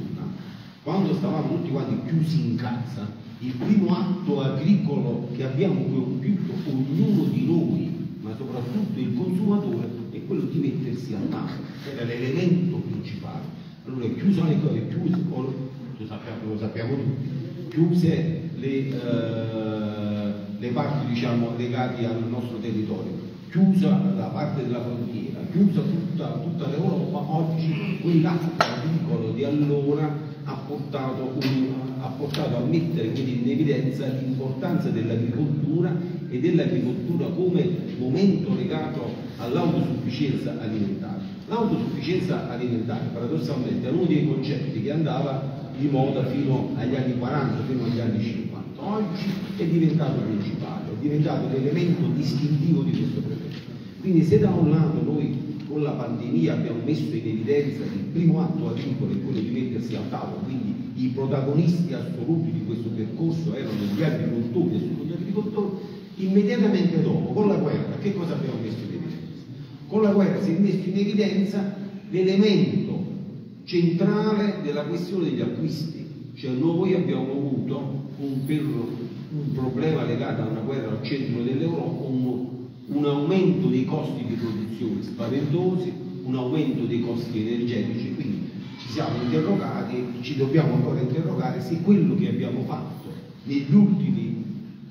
Quando stavamo tutti quanti chiusi in casa, il primo atto agricolo che abbiamo compiuto ognuno di noi, ma soprattutto il consumatore, è quello di mettersi al tavolo, era l'elemento principale. Allora chiuso le cose, chiuse, lo sappiamo, lo sappiamo tutti, chiuse le, eh, le parti diciamo, legate al nostro territorio, chiusa la parte della frontiera, chiusa tutta, tutta l'Europa, oggi quell'atto agricolo allora ha portato, un, ha portato, a mettere in evidenza l'importanza dell'agricoltura e dell'agricoltura come momento legato all'autosufficienza alimentare. L'autosufficienza alimentare paradossalmente è uno dei concetti che andava di moda fino agli anni 40, fino agli anni 50. Oggi è diventato principale, è diventato l'elemento distintivo di questo problema. Quindi se da un lato noi con la pandemia abbiamo messo in evidenza che il primo atto agricolo è quello di mettersi al tavolo, quindi i protagonisti assoluti di questo percorso erano gli agricoltori e sono gli agricoltori, immediatamente dopo, con la guerra, che cosa abbiamo messo in evidenza? Con la guerra si è messo in evidenza l'elemento centrale della questione degli acquisti, cioè noi abbiamo avuto un, per un problema legato a una guerra al centro dell'Europa, un un aumento dei costi di produzione spaventosi, un aumento dei costi energetici, quindi ci siamo interrogati, ci dobbiamo ancora interrogare se quello che abbiamo fatto negli ultimi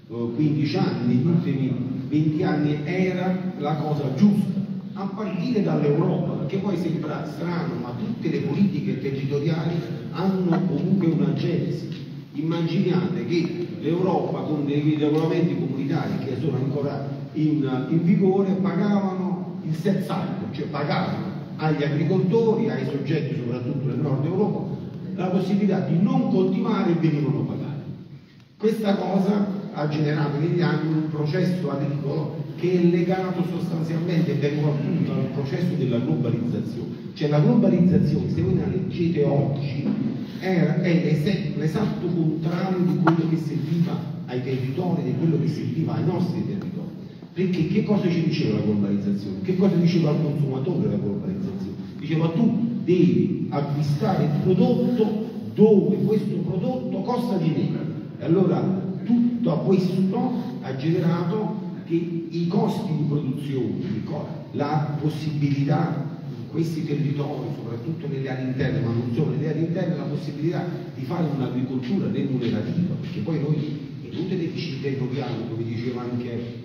eh, 15 anni, negli ultimi 20 anni era la cosa giusta, a partire dall'Europa, perché poi sembra strano, ma tutte le politiche territoriali hanno comunque una genesi. Immaginiate che l'Europa con dei regolamenti comunitari che sono ancora in, in vigore pagavano il senz'altro, cioè pagavano agli agricoltori, ai soggetti soprattutto del nord Europa, la possibilità di non coltivare e venivano pagati. Questa cosa ha generato negli anni un processo agricolo che è legato sostanzialmente, vengo appunto al processo della globalizzazione. Cioè la globalizzazione, se voi la leggete oggi, è, è l'esatto contrario di quello che serviva ai territori, di quello che serviva ai nostri territori. Perché che cosa ci diceva la globalizzazione? Che cosa diceva al consumatore la globalizzazione? Diceva tu devi acquistare il prodotto dove questo prodotto costa di meno. E allora tutto questo ha generato che i costi di produzione, la possibilità in questi territori, soprattutto nelle aree interne, ma non solo nelle aree interne, la possibilità di fare un'agricoltura remunerativa, perché poi noi è inutile che ci interroghiamo, come diceva anche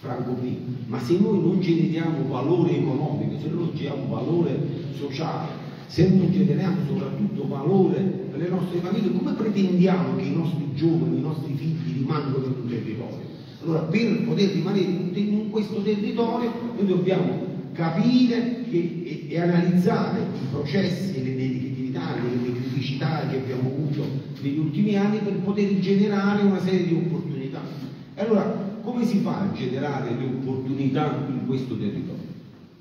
Franco B. Ma se noi non generiamo valore economico, se non generiamo valore sociale, se non generiamo soprattutto valore per le nostre famiglie, come pretendiamo che i nostri giovani, i nostri figli rimangano in un territorio? Allora, per poter rimanere in questo territorio, noi dobbiamo capire e, e, e analizzare i processi le negatività, le, le criticità che abbiamo avuto negli ultimi anni per poter generare una serie di opportunità. Allora, come si fa a generare le opportunità in questo territorio?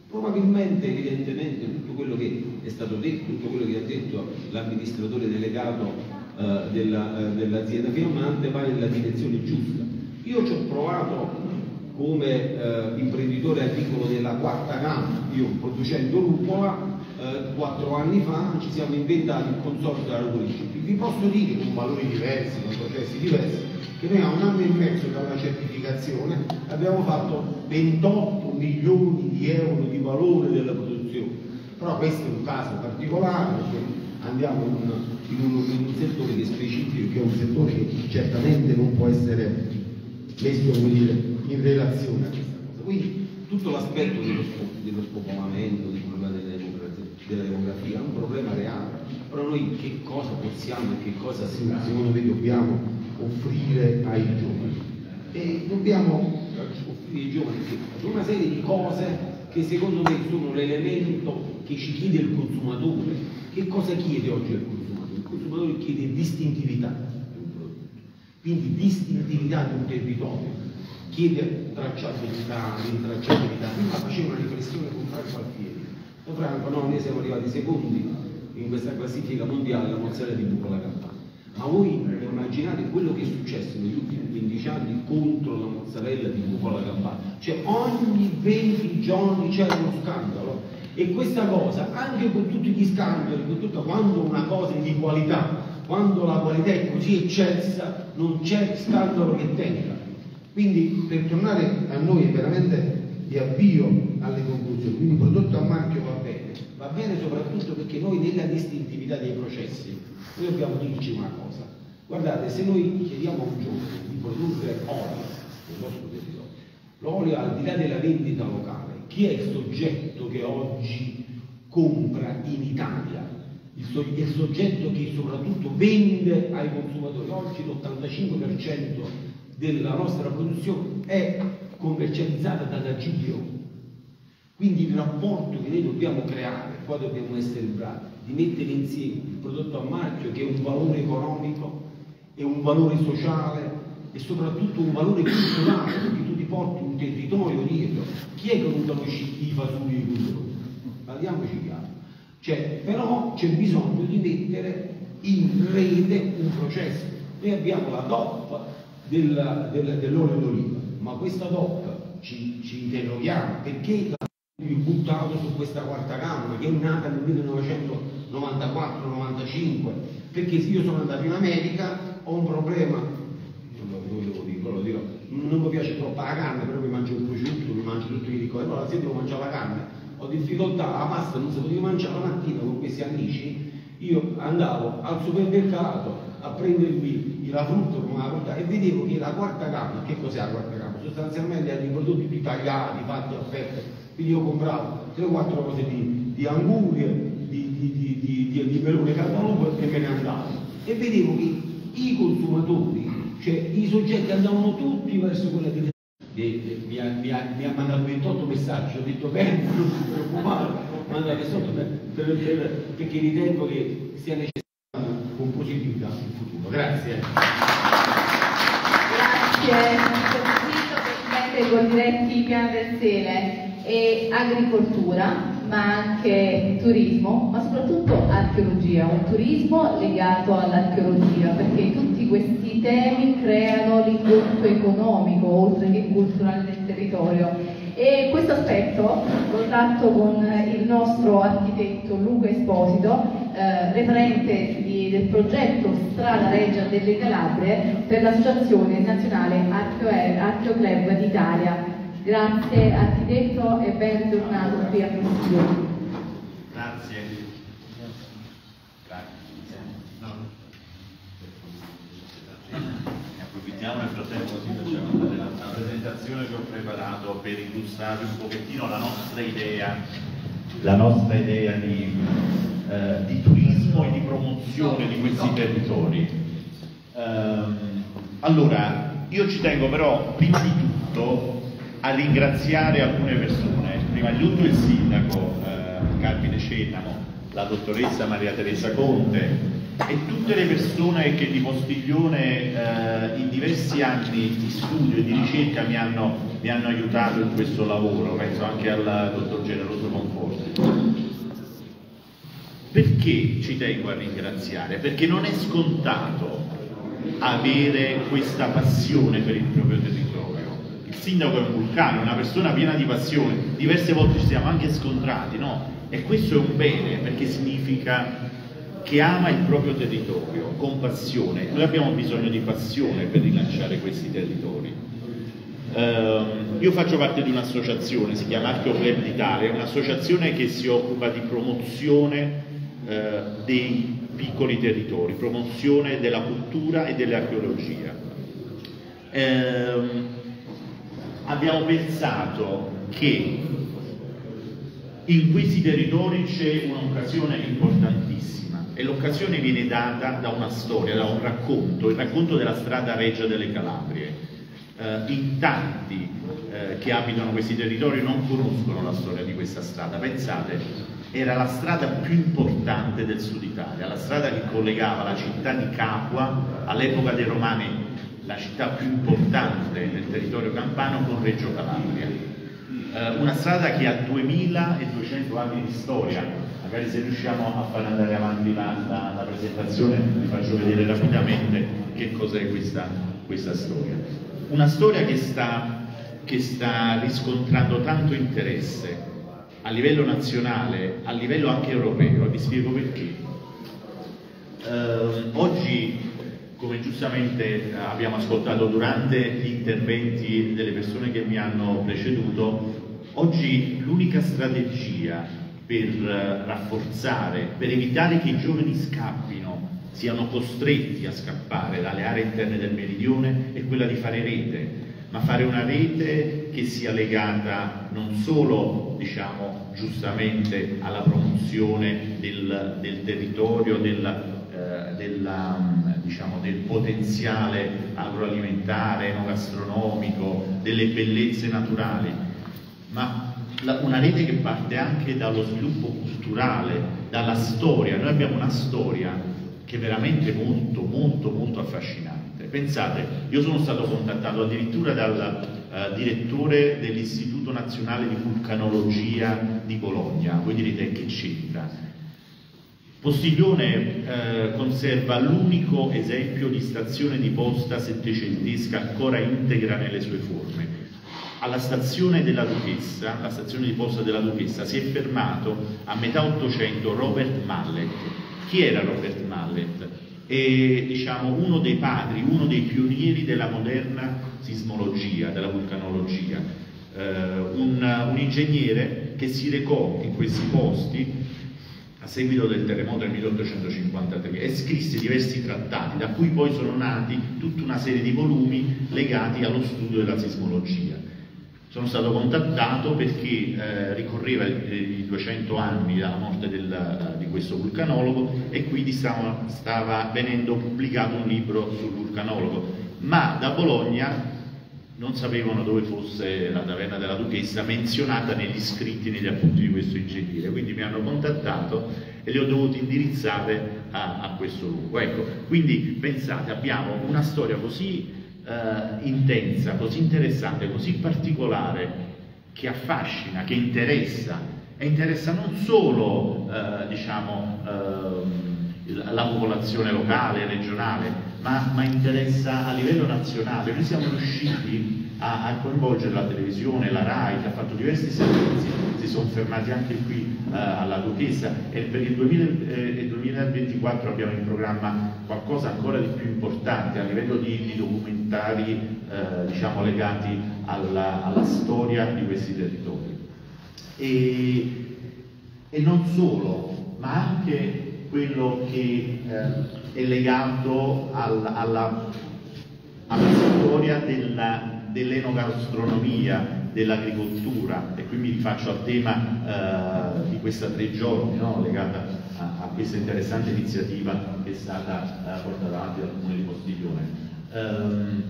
Probabilmente, evidentemente, tutto quello che è stato detto, tutto quello che ha detto l'amministratore delegato eh, eh, dell'azienda firmante va nella direzione giusta. Io ci ho provato come eh, imprenditore agricolo della quarta gamma, io producendo lupola, quattro anni fa ci siamo inventati il consorzio Lupoli. Vi posso dire con valori diversi, con processi diversi, che noi a un anno e mezzo dalla certificazione abbiamo fatto 28 milioni di euro di valore della produzione. Però questo è un caso particolare perché andiamo in un, in un, in un settore che è specifico, che è un settore che certamente non può essere messo dire, in relazione a questa cosa. Quindi tutto l'aspetto dello, dello spopolamento, problema delle democrazie, della demografia, è un problema reale. Però noi che cosa possiamo e che cosa secondo me dobbiamo offrire ai giovani? E dobbiamo offrire ai giovani una serie di cose che secondo me sono l'elemento che ci chiede il consumatore. Che cosa chiede oggi il consumatore? Il consumatore chiede distintività quindi distintività di un territorio, chiede tracciabilità, rintracciabilità. Prima facevo una riflessione con Franco O Franco, no, noi siamo arrivati secondi in questa classifica mondiale, la mozzarella di Bucola Campana. Ma voi immaginate quello che è successo negli ultimi 15 anni contro la mozzarella di Bucola Campana? Cioè ogni 20 giorni c'era uno scandalo e questa cosa, anche con tutti gli scandali, con tutta, quando una cosa è di qualità, quando la qualità è così eccelsa, non c'è scandalo che tenga. Quindi per tornare a noi veramente di avvio alle conclusioni, quindi prodotto a marchio va bene, va bene soprattutto perché noi nella distintività dei processi, noi dobbiamo dirci una cosa, guardate se noi chiediamo a un giovane di produrre olio nel nostro territorio, l'olio al di là della vendita locale, chi è il soggetto che oggi compra in Italia? Il, il soggetto che soprattutto vende ai consumatori. Oggi l'85% della nostra produzione è commercializzata dalla GDO. Quindi il rapporto che noi dobbiamo creare, qua dobbiamo essere bravi, di mettere insieme il prodotto a marchio che è un valore economico, è un valore sociale e soprattutto un valore culturale, perché tu ti porti un territorio dietro. Chi è che non te lo scittiva sui cultori? Parliamoci chiaro. Cioè, però c'è bisogno di mettere in rete un processo. Noi abbiamo la DOP del, del, dell'olio d'oliva, ma questa DOP ci, ci interroghiamo perché l'abbiamo buttato su questa quarta gamma che è nata nel 1994-95 perché se io sono andato in America ho un problema. Non lo dirò non mi piace troppo la carne però mi mangio il prosciutto mi mangio tutto i ricco allora se devo mangiare la carne ho difficoltà, la pasta non si poteva mangiare la mattina con questi amici, io andavo al supermercato a prendermi la frutta come la portata e vedevo che la quarta gamma, che cos'è la quarta gamma? Sostanzialmente erano i prodotti più tagliati, fatti a fette, quindi io compravo 3 o 4 cose di, di angurie, di, di, di, di melone cantalupo e me ne andavo. E vedevo che i consumatori, cioè i soggetti andavano tutti verso quella direzione mi ha, mi, ha, mi ha, mandato 28 messaggi, ho detto bene, non si preoccupare, mandate sotto per, per, per, perché ritengo che sia necessario con positività in futuro. Grazie. Grazie, Presidente Coldiretti Piana del Sele e agricoltura, ma anche turismo, ma soprattutto archeologia, un turismo legato all'archeologia, perché tutti questi temi creano l'indotto economico oltre che culturale del territorio. E questo aspetto l'ho tratto con il nostro architetto Luca Esposito, eh, referente di, del progetto Strada Reggia delle Calabrie per l'Associazione Nazionale Archeo Club d'Italia. Grazie architetto e ben tornato qui a Consiglio. Grazie. No. Ne approfittiamo nel frattempo così facciamo della presentazione che ho preparato per illustrare un pochettino la nostra idea, la nostra idea di, eh, di turismo e di promozione di questi territori. Um, allora, io ci tengo però prima di tutto a ringraziare alcune persone, prima di tutto il sindaco eh, Carmine Cennamo, la dottoressa Maria Teresa Conte e tutte le persone che di Postiglione eh, in diversi anni di studio e di ricerca mi hanno, mi hanno aiutato in questo lavoro, penso anche al dottor Generoso Conforti. Perché ci tengo a ringraziare? Perché non è scontato avere questa passione per il proprio territorio sindaco è un vulcano, una persona piena di passione, diverse volte ci siamo anche scontrati, no? E questo è un bene perché significa che ama il proprio territorio con passione. Noi abbiamo bisogno di passione per rilanciare questi territori. Uh, io faccio parte di un'associazione, si chiama Archeo Club d'Italia, è un'associazione che si occupa di promozione uh, dei piccoli territori, promozione della cultura e dell'archeologia. Uh, abbiamo pensato che in questi territori c'è un'occasione importantissima e l'occasione viene data da una storia, da un racconto, il racconto della strada Regia delle Calabrie. Eh, in tanti eh, che abitano questi territori non conoscono la storia di questa strada, pensate, era la strada più importante del sud Italia, la strada che collegava la città di Capua all'epoca dei Romani, la città più importante del territorio campano con Reggio Calabria eh, una strada che ha 2200 anni di storia, magari se riusciamo a far andare avanti la, la, la presentazione vi faccio vedere rapidamente che cos'è questa, questa, storia. Una storia che sta, che sta riscontrando tanto interesse a livello nazionale, a livello anche europeo, vi spiego perché. Uh, oggi come giustamente abbiamo ascoltato durante gli interventi delle persone che mi hanno preceduto, oggi l'unica strategia per rafforzare, per evitare che i giovani scappino, siano costretti a scappare dalle aree interne del meridione è quella di fare rete, ma fare una rete che sia legata non solo, diciamo, giustamente alla promozione del, del territorio, della, eh, della, diciamo, del potenziale agroalimentare, enogastronomico, delle bellezze naturali, ma la, una rete che parte anche dallo sviluppo culturale, dalla storia. Noi abbiamo una storia che è veramente molto, molto, molto affascinante. Pensate, io sono stato contattato addirittura dal uh, direttore dell'Istituto Nazionale di Vulcanologia di Bologna, voi direte che c'entra? Postiglione eh, conserva l'unico esempio di stazione di posta settecentesca ancora integra nelle sue forme. Alla stazione della Duchessa, la stazione di posta della Duchessa, si è fermato a metà Ottocento Robert Mallet. Chi era Robert Mallet? È diciamo, uno dei padri, uno dei pionieri della moderna sismologia, della vulcanologia. Eh, un, un ingegnere che si recò in questi posti a seguito del terremoto del 1853 e scrisse diversi trattati, da cui poi sono nati tutta una serie di volumi legati allo studio della sismologia. Sono stato contattato perché eh, ricorreva i 200 anni dalla morte del, di questo vulcanologo e quindi stava, stava venendo pubblicato un libro sul vulcanologo, ma da Bologna non sapevano dove fosse la taverna della Duchessa menzionata negli scritti, negli appunti di questo ingegnere, quindi mi hanno contattato e li ho dovuti indirizzare a, a questo luogo. Ecco, quindi pensate, abbiamo una storia così eh, intensa, così interessante, così particolare, che affascina, che interessa, e interessa non solo eh, diciamo, eh, la popolazione locale, regionale, ma, ma, interessa a livello nazionale. Noi siamo riusciti a, a, coinvolgere la televisione, la RAI, che ha fatto diversi servizi, si sono fermati anche qui uh, alla Duchessa e per il 2000, eh, 2024 abbiamo in programma qualcosa ancora di più importante a livello di, di documentari eh, diciamo, legati alla, alla, storia di questi territori. E, e non solo, ma anche quello che eh, è legato al, alla, alla, storia dell'enogastronomia, dell'agricoltura e qui mi rifaccio al tema eh, di questa tre giorni no? legata a, a, questa interessante iniziativa che è stata eh, portata avanti dal Comune di Postiglione. Um,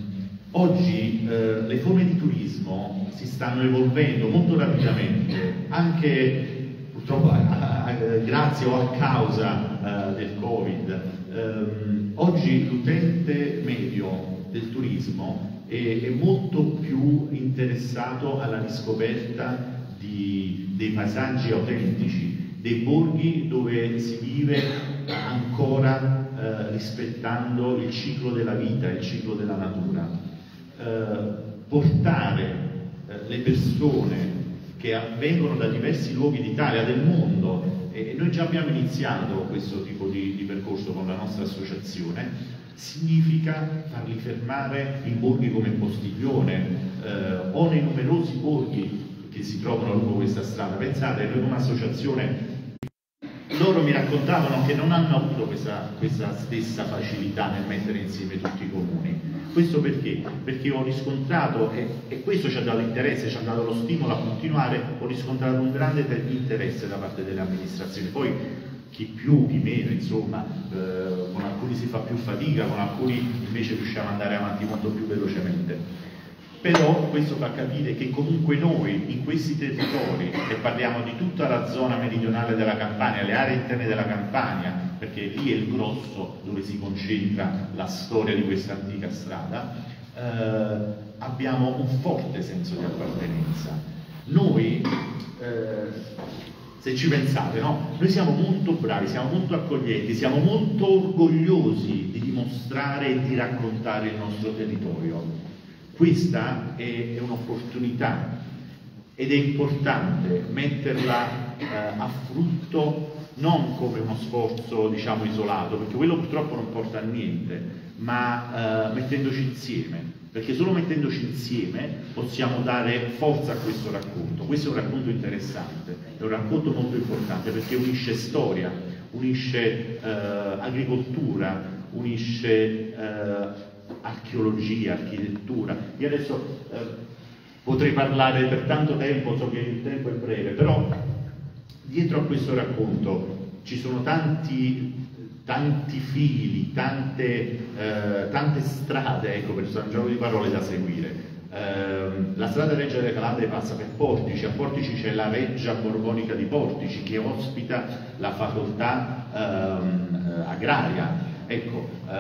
oggi eh, le forme di turismo si stanno evolvendo molto rapidamente, anche purtroppo eh, grazie o a causa eh, del Covid. Ehm, oggi l'utente medio del turismo è, è, molto più interessato alla riscoperta di, dei paesaggi autentici, dei borghi dove si vive ancora eh, rispettando il ciclo della vita, il ciclo della natura. Eh, portare eh, le persone che vengono da diversi luoghi d'Italia, del mondo, e noi già abbiamo iniziato questo tipo di, di percorso con la nostra associazione, significa farli fermare in borghi come Postiglione eh, o nei numerosi borghi che si trovano lungo questa strada. Pensate, noi come associazione loro mi raccontavano che non hanno avuto questa, questa, stessa facilità nel mettere insieme tutti i comuni. Questo perché? Perché ho riscontrato, e, e questo ci ha dato interesse, ci ha dato lo stimolo a continuare, ho riscontrato un grande interesse da parte delle amministrazioni. Poi chi più, chi meno, insomma, eh, con alcuni si fa più fatica, con alcuni invece riusciamo ad andare avanti molto più velocemente. Però questo fa capire che comunque noi in questi territori, e parliamo di tutta la zona meridionale della Campania, le aree interne della Campania, perché lì è il grosso dove si concentra la storia di questa antica strada, eh, abbiamo un forte senso di appartenenza. Noi, eh, se ci pensate, no? noi siamo molto bravi, siamo molto accoglienti, siamo molto orgogliosi di dimostrare e di raccontare il nostro territorio questa è, è un'opportunità ed è importante metterla eh, a frutto non come uno sforzo diciamo isolato, perché quello purtroppo non porta a niente, ma eh, mettendoci insieme, perché solo mettendoci insieme possiamo dare forza a questo racconto. Questo è un racconto interessante, è un racconto molto importante perché unisce storia, unisce eh, agricoltura, unisce eh, archeologia, architettura. Io adesso eh, potrei parlare per tanto tempo, so che il tempo è breve, però dietro a questo racconto ci sono tanti, tanti fili, tante, eh, tante strade, ecco per un gioco di parole da seguire. Eh, la strada Reggia delle Calabria passa per Portici, a Portici c'è la Reggia Borbonica di Portici che ospita la facoltà ehm, agraria Ecco, eh,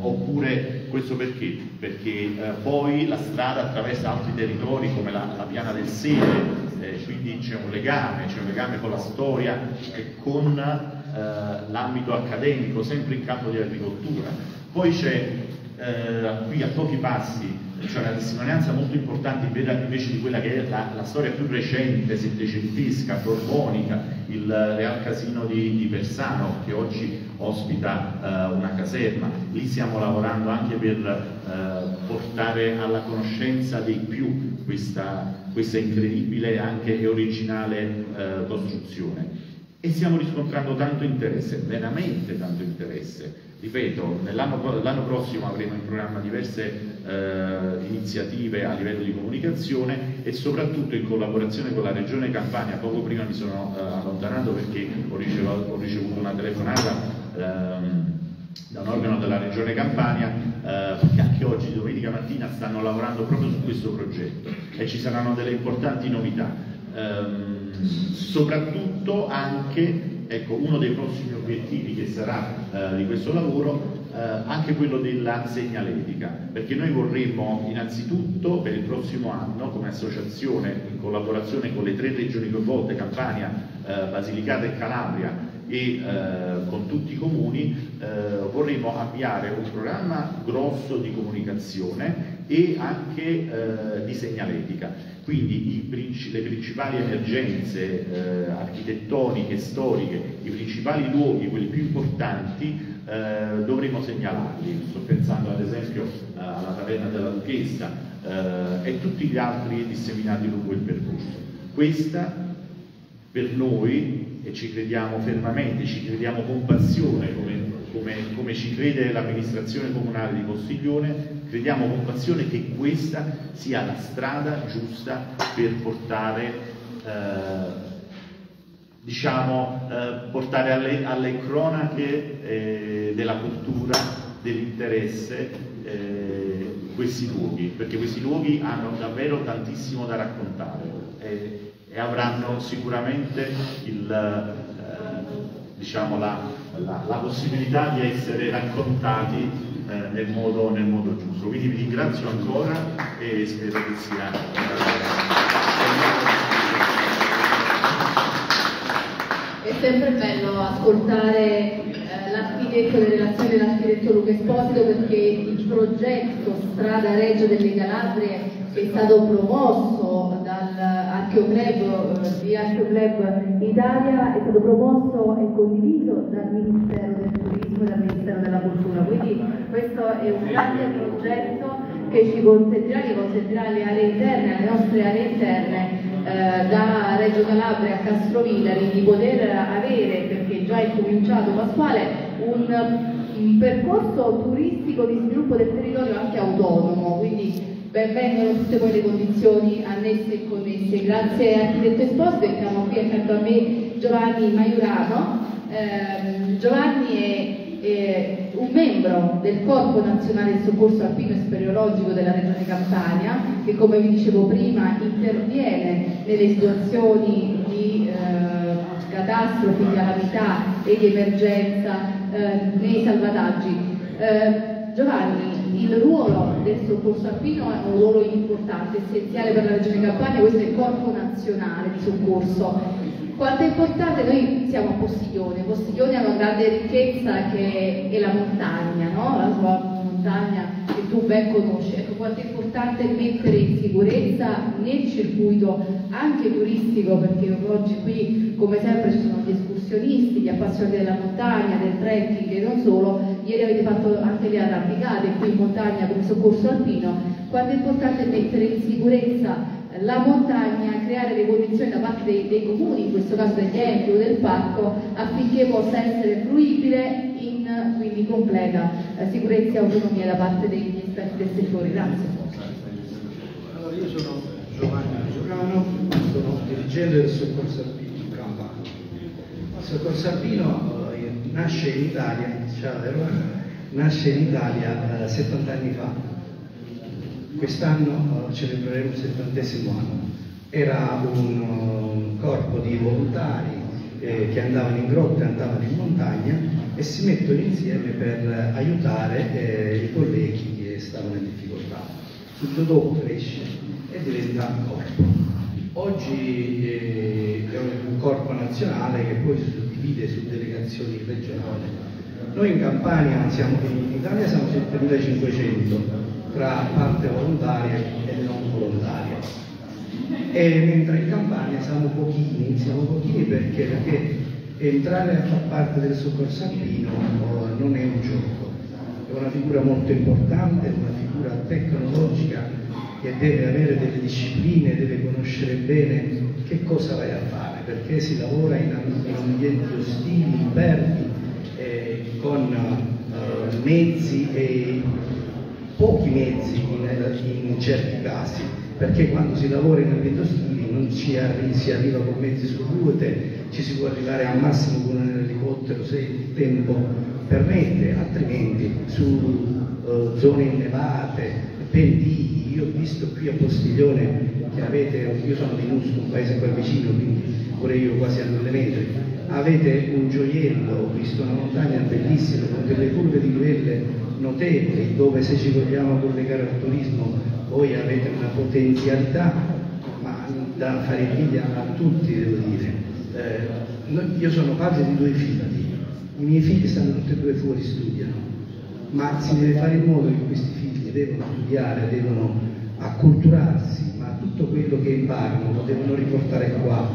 oppure questo perché? Perché eh, poi la strada attraversa altri territori come la, la piana del Sele, eh, quindi c'è un legame, c'è un legame con la storia e con eh, l'ambito accademico, sempre in campo di agricoltura. Poi c'è eh, qui a pochi passi c'è una testimonianza molto importante invece di quella che è la, la storia più recente, settecentesca, borbonica, il Real Casino di, di Persano che oggi ospita uh, una caserma. Lì stiamo lavorando anche per uh, portare alla conoscenza dei più questa, questa incredibile anche e originale uh, costruzione. E stiamo riscontrando tanto interesse, veramente tanto interesse Ripeto, l'anno prossimo avremo in programma diverse eh, iniziative a livello di comunicazione e soprattutto in collaborazione con la Regione Campania. Poco prima mi sono eh, allontanato perché ho ricevuto, ho ricevuto una telefonata ehm, da un organo della Regione Campania eh, che anche oggi, domenica mattina, stanno lavorando proprio su questo progetto e ci saranno delle importanti novità. Ehm, soprattutto anche ecco, uno dei prossimi obiettivi che sarà eh, di questo lavoro eh, anche quello della segnaletica, perché noi vorremmo innanzitutto per il prossimo anno come associazione in collaborazione con le tre regioni coinvolte, Campania, eh, Basilicata e Calabria e eh, con tutti i comuni eh, vorremmo avviare un programma grosso di comunicazione e anche eh, di segnaletica quindi i, le principali emergenze eh, architettoniche, storiche, i principali luoghi, quelli più importanti, eh, dovremo segnalarli. Sto pensando ad esempio eh, alla taverna della Duchessa eh, e tutti gli altri disseminati lungo il percorso. Questa per noi, e ci crediamo fermamente, ci crediamo con passione come come, come ci crede l'amministrazione comunale di Postiglione, crediamo con passione che questa sia la strada giusta per portare, eh, diciamo, eh, portare alle, alle, cronache eh, della cultura, dell'interesse eh, questi luoghi, perché questi luoghi hanno davvero tantissimo da raccontare e, e avranno sicuramente il, eh, diciamo, la, la, la possibilità di essere raccontati eh, nel, modo, nel, modo, giusto. Quindi vi ringrazio ancora e spero che sia... È sempre bello ascoltare eh, l'architetto, le relazioni dell'architetto Luca Esposito perché il progetto Strada Reggio delle Calabrie è stato promosso dall'Archeoclub eh, di Archeoclub Italia, è stato promosso e condiviso dal Ministero del Turismo e dal Ministero della Cultura, quindi questo è un grande progetto che ci consentirà, che consentirà alle aree interne, alle nostre aree interne, eh, da Reggio Calabria a Castrovillari di poter avere, perché già è cominciato Pasquale, un, un percorso turistico di sviluppo del territorio anche autonomo, quindi benvengano tutte quelle condizioni annesse e connesse. Grazie architetto Esposto e abbiamo qui accanto a me Giovanni Maiurano. Eh, Giovanni è eh, un membro del Corpo Nazionale di Soccorso Alpino e Speleologico della Regione Campania, che come vi dicevo prima interviene nelle situazioni di eh, catastrofi, calamità e di emergenza eh, nei salvataggi. Eh, Giovanni, il ruolo del soccorso alpino è un ruolo importante, essenziale per la Regione Campania, questo è il Corpo Nazionale di Soccorso quanto è importante, noi siamo a Postiglione, Postiglione ha una grande ricchezza che è la montagna, no? la sua montagna che tu ben conosci, ecco quanto è importante mettere in sicurezza nel circuito anche turistico, perché oggi qui come sempre ci sono gli escursionisti, gli appassionati della montagna, del trekking e non solo, ieri avete fatto anche le arrampicate qui in montagna come soccorso alpino, quanto è importante mettere in sicurezza la montagna, creare le condizioni da parte dei, dei, comuni, in questo caso degli enti o del parco, affinché possa essere fruibile in quindi completa eh, sicurezza e autonomia da parte degli esperti del settore. Grazie. Allora, io sono Giovanni Giocano, sono dirigente del Soccorso Alpino Campano. Il Soccorso Alpino eh, nasce in Italia, nasce in Italia eh, 70 anni fa Quest'anno eh, celebreremo il settantesimo anno. Era un, un corpo di volontari eh, che andavano in grotta, andavano in montagna e si mettono insieme per aiutare eh, i colleghi che stavano in difficoltà. Subito dopo cresce e diventa un corpo. Oggi eh, è un corpo nazionale che poi si suddivide su delegazioni regionali. Noi in Campania siamo, in Italia siamo 7500, tra parte volontaria e non volontaria. E mentre in Campania siamo pochini, siamo pochini perché, perché entrare a far parte del soccorso alpino oh, non è un gioco, è una figura molto importante, una figura tecnologica che deve avere delle discipline, deve conoscere bene che cosa vai a fare, perché si lavora in, ambienti ostili, inverni, eh, con eh, mezzi e pochi mezzi in, in, certi casi, perché quando si lavora in ambienti ostili non ci arri si arriva con mezzi su ruote, ci si può arrivare al massimo con un elicottero se il tempo permette, altrimenti su uh, zone innevate, pendii, io ho visto qui a Postiglione che avete, io sono di Nusco, un paese qua vicino, quindi pure io quasi a mille metri, avete un gioiello, ho visto una montagna bellissima con delle curve di livelle notevoli dove se ci vogliamo collegare al turismo voi avete una potenzialità ma da fare invidia a tutti devo dire. Eh, io sono padre di due figli. I miei figli stanno tutti e due fuori studiano ma si deve fare in modo che questi figli devono studiare devono acculturarsi ma tutto quello che imparano lo devono riportare qua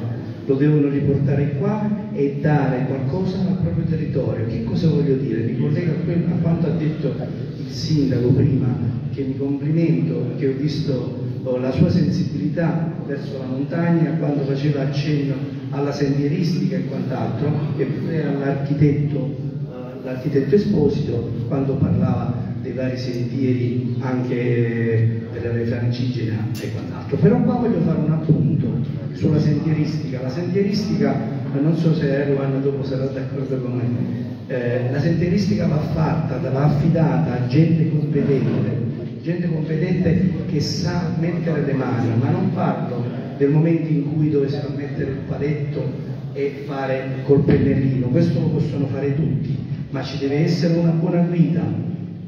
lo devono riportare qua e dare qualcosa al proprio territorio. Che cosa voglio dire? Mi collego a, quanto ha detto il sindaco prima, che mi complimento perché ho visto oh, la sua sensibilità verso la montagna quando faceva accenno alla sentieristica e quant'altro, e pure all'architetto, uh, l'architetto Esposito quando parlava dei vari sentieri anche della refrancigena e quant'altro. Però qua voglio fare un appunto sulla sentieristica. La sentieristica, non so se Erwan dopo sarà d'accordo con me, eh, la sentieristica va fatta, va affidata a gente competente, gente competente che sa mettere le mani, ma non parlo del momento in cui dove si va a mettere il paletto e fare col pennellino, questo lo possono fare tutti, ma ci deve essere una buona guida,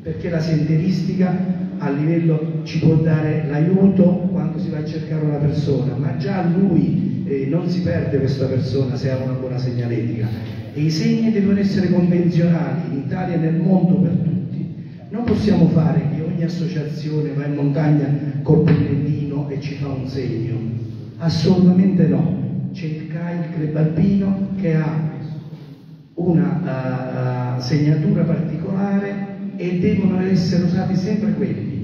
perché la sentieristica a livello ci può dare l'aiuto quando si va a cercare una persona, ma già lui eh, non si perde questa persona se ha una buona segnaletica. E i segni devono essere convenzionali in Italia e nel mondo per tutti. Non possiamo fare che ogni associazione va in montagna col pennellino e ci fa un segno. Assolutamente no. C'è il CAI, il Club Alpino, che ha una uh, segnatura particolare e devono essere usati sempre quelli.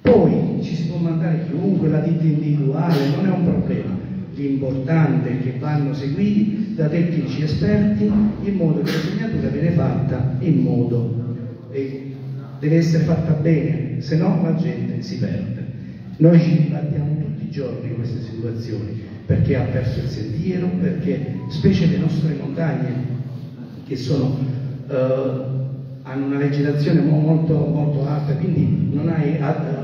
Poi ci si può mandare chiunque, la ditta individuale, non è un problema, L'importante è che vanno seguiti da tecnici esperti in modo che la segnatura viene fatta in modo e deve essere fatta bene, se no la gente si perde. Noi ci dibattiamo tutti i giorni in queste situazioni perché ha perso il sentiero, perché specie le nostre montagne che sono, eh, hanno una vegetazione molto, molto alta, quindi non hai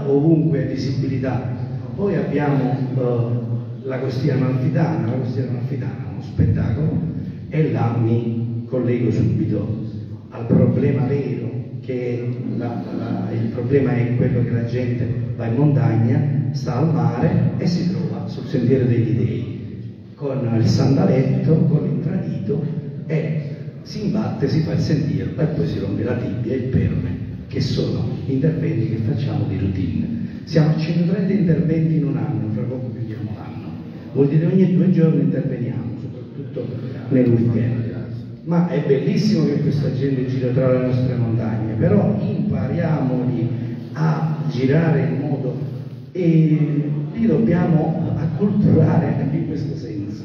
ovunque visibilità. Poi abbiamo eh, la costiera malfitana, la costiera malfitana è uno spettacolo e là mi collego subito al problema vero che la, la, il problema è quello che la gente va in montagna, sta al mare e si trova sul sentiero degli dei con il sandaletto, con l'infradito e si imbatte, si fa il sentiero e poi si rompe la tibia e il perme, che sono interventi che facciamo di routine. Siamo a 130 interventi in un anno, fra poco. Vuol dire ogni due giorni interveniamo, soprattutto nel weekend. Ma è bellissimo che questa gente gira tra le nostre montagne, però impariamoli a girare in modo e li dobbiamo acculturare anche in questo senso,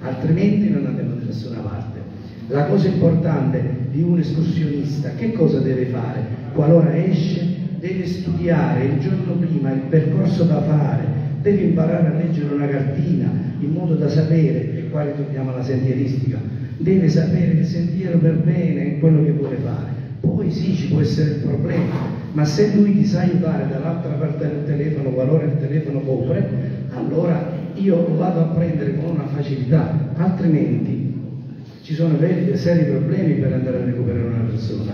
altrimenti non andiamo da nessuna parte. La cosa importante di un escursionista, che cosa deve fare? Qualora esce, deve studiare il giorno prima il percorso da fare, deve imparare a leggere una cartina in modo da sapere, e qua ritorniamo alla sentieristica, deve sapere il sentiero per bene e quello che vuole fare. Poi sì, ci può essere il problema, ma se lui ti sa aiutare dall'altra parte del telefono, qualora il telefono copre, allora io lo vado a prendere con una facilità, altrimenti ci sono veri e seri problemi per andare a recuperare una persona.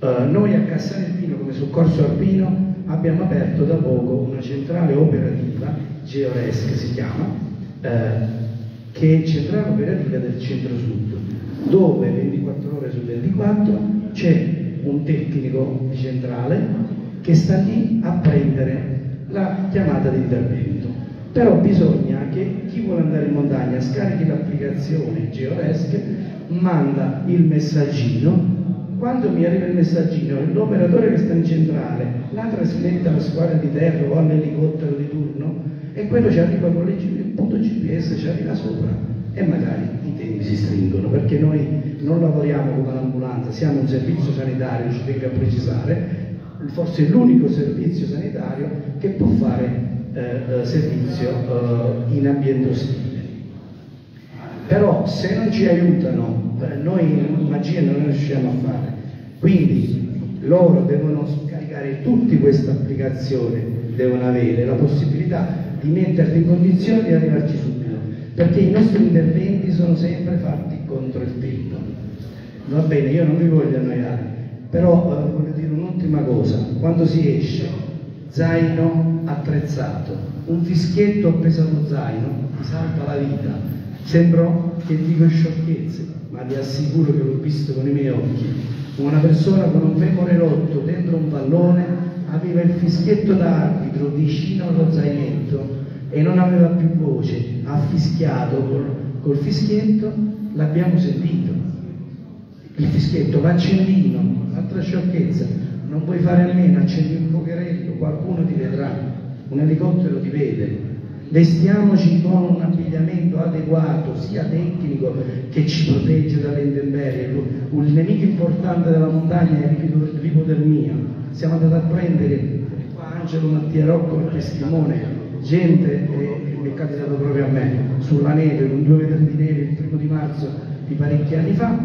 Uh, noi a Cassano Alpino, come soccorso alpino, abbiamo aperto da poco una centrale operativa, Georesc si chiama, uh, che è centrale operativa del centro-sud, dove 24 ore su 24 c'è un tecnico di centrale che sta lì a prendere la chiamata di intervento. Però bisogna che chi vuole andare in montagna scarichi l'applicazione Georesc, manda il messaggino, quando mi arriva il messaggino l'operatore che sta in centrale la trasmette alla squadra di terra o all'elicottero di turno e quello ci arriva con il punto GPS, ci arriva sopra e magari i tempi si stringono perché noi non lavoriamo come un'ambulanza, siamo un servizio sanitario, ci tengo a precisare, forse l'unico servizio sanitario che può fare eh, eh, servizio eh, in ambiente ostile. Però se non ci aiutano, noi magia non riusciamo a fare. Quindi loro devono scaricare tutti questa applicazione, devono avere la possibilità di metterli in condizione di arrivarci subito, perché i nostri interventi sono sempre fatti contro il tempo. Va bene, io non vi voglio annoiare, però eh, voglio dire un'ultima cosa, quando si esce zaino attrezzato, un fischietto appeso allo zaino ti salva la vita. Sembro che dico sciocchezze, ma vi assicuro che l'ho visto con i miei occhi. Una persona con un femore rotto dentro un pallone aveva il fischietto d'arbitro vicino allo zainetto e non aveva più voce, ha fischiato col, col fischietto, l'abbiamo sentito. Il fischietto, l'accendino, un'altra sciocchezza, non puoi fare almeno accendi un fuocherello, qualcuno ti vedrà, un elicottero ti vede. Vestiamoci con un abbigliamento adeguato, sia tecnico che ci protegge dalle intemperie. Il nemico importante della montagna è l'ipotermia. Siamo andati a prendere, qua Angelo Mattia Rocco è testimone, gente, eh, mi è capitato proprio a me, sulla neve, con due metri di neve il primo di marzo di parecchi anni fa,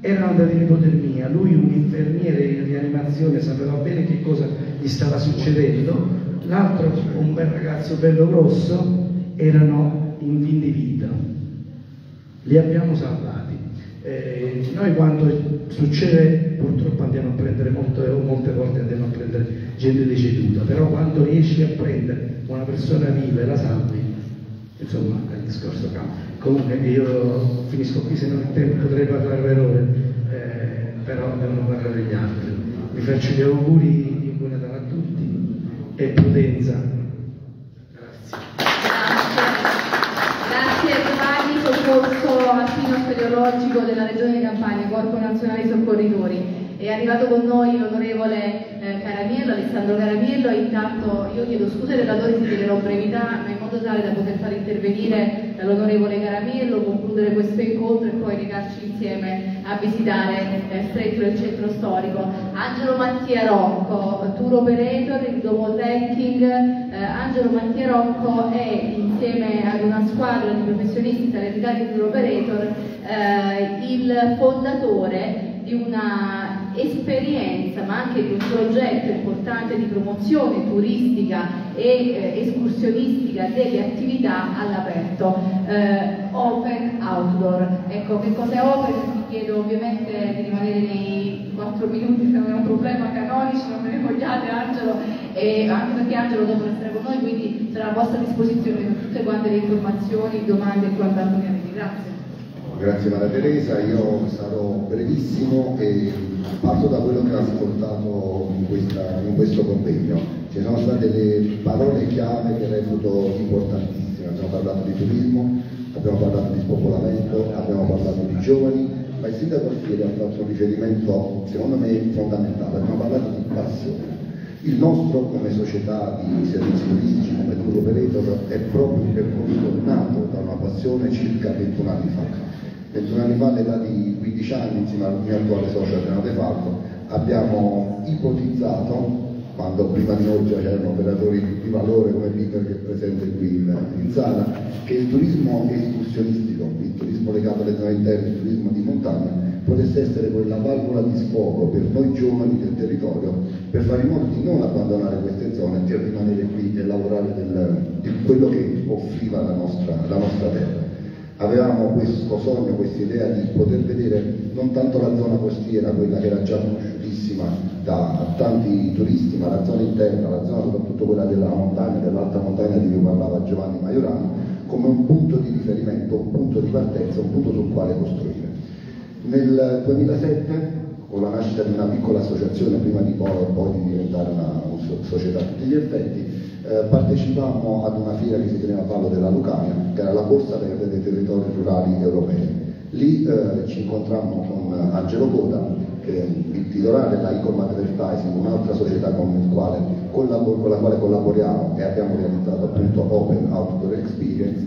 erano andati in ipotermia, lui un infermiere in rianimazione sapeva bene che cosa gli stava succedendo, l'altro un bel ragazzo bello grosso, erano in fin di vita. Li abbiamo salvati. Eh, noi quando succede purtroppo andiamo a prendere molte, molte volte andiamo a prendere gente deceduta, però quando riesci a prendere una persona viva e la salvi, insomma è il discorso cambia. Comunque io finisco qui, se non ho tempo potrei parlare per ore, eh, però devono parlare gli altri. Vi faccio gli auguri di buon Natale a tutti e prudenza. Grazie. Grazie. Giovanni, soccorso alpino speleologico della Regione Campania, Corpo Nazionale Soccorritori. È arrivato con noi l'onorevole eh, Caramiello, Alessandro Caramiello, intanto io chiedo scusa ai relatori se chiederò brevità, ma in modo tale da poter far intervenire l'onorevole Carapiello, concludere questo incontro e poi recarci insieme a visitare eh, Stretto del centro storico. Angelo Mattia Rocco, tour operator, il Domo Trekking. Eh, Angelo Mattia Rocco è insieme ad una squadra di professionisti salernitani tour operator eh, il fondatore di una esperienza ma anche di un progetto importante di promozione turistica e eh, escursionistica delle attività all'aperto, eh, open outdoor. Ecco, che cosa è open? Vi chiedo ovviamente di rimanere nei 4 minuti se non è un problema canonici, non me ne vogliate Angelo, e anche perché Angelo dopo resterà con noi, quindi sarà a vostra disposizione per tutte quante le informazioni, domande e quant'altro che avete. Grazie. Grazie Maria Teresa, io sarò brevissimo e parto da quello che ho ascoltato in, questa, in questo convegno. Ci sono state le parole chiave che reputo importantissime, abbiamo parlato di turismo, abbiamo parlato di spopolamento, abbiamo parlato di giovani, ma il sindaco Alfieri ha fatto un riferimento secondo me fondamentale, abbiamo parlato di passione. Il nostro come società di servizi turistici, come tour operator, è proprio un percorso nato da una passione circa 21 anni fa 21 anni fa all'età di 15 anni insieme al mio attuale socio De Falco abbiamo ipotizzato quando prima di noi già c'erano operatori di valore come Peter che è presente qui in, in, sala, che il turismo escursionistico, il turismo legato alle zone interne, il turismo di montagna, potesse essere quella valvola di sfogo per noi giovani del territorio, per fare in modo di non abbandonare queste zone e rimanere qui e lavorare del, di quello che offriva la nostra, la nostra terra avevamo questo sogno, questa idea di poter vedere non tanto la zona costiera, quella che era già conosciutissima da tanti turisti, ma la zona interna, la zona soprattutto quella della montagna, dell'alta montagna di cui parlava Giovanni Maiorano, come un punto di riferimento, un punto di partenza, un punto sul quale costruire. Nel 2007, con la nascita di una piccola associazione, prima di poi, poi di diventare una, società a tutti gli effetti, eh, partecipammo ad una fiera che si teneva a Vallo della Lucania, che era la Borsa Verde dei territori rurali europei. Lì eh, ci incontrammo con Angelo Coda, che è il titolare della Icom Advertising, un'altra società con, quale con, la quale collaboriamo e abbiamo realizzato appunto Open Outdoor Experience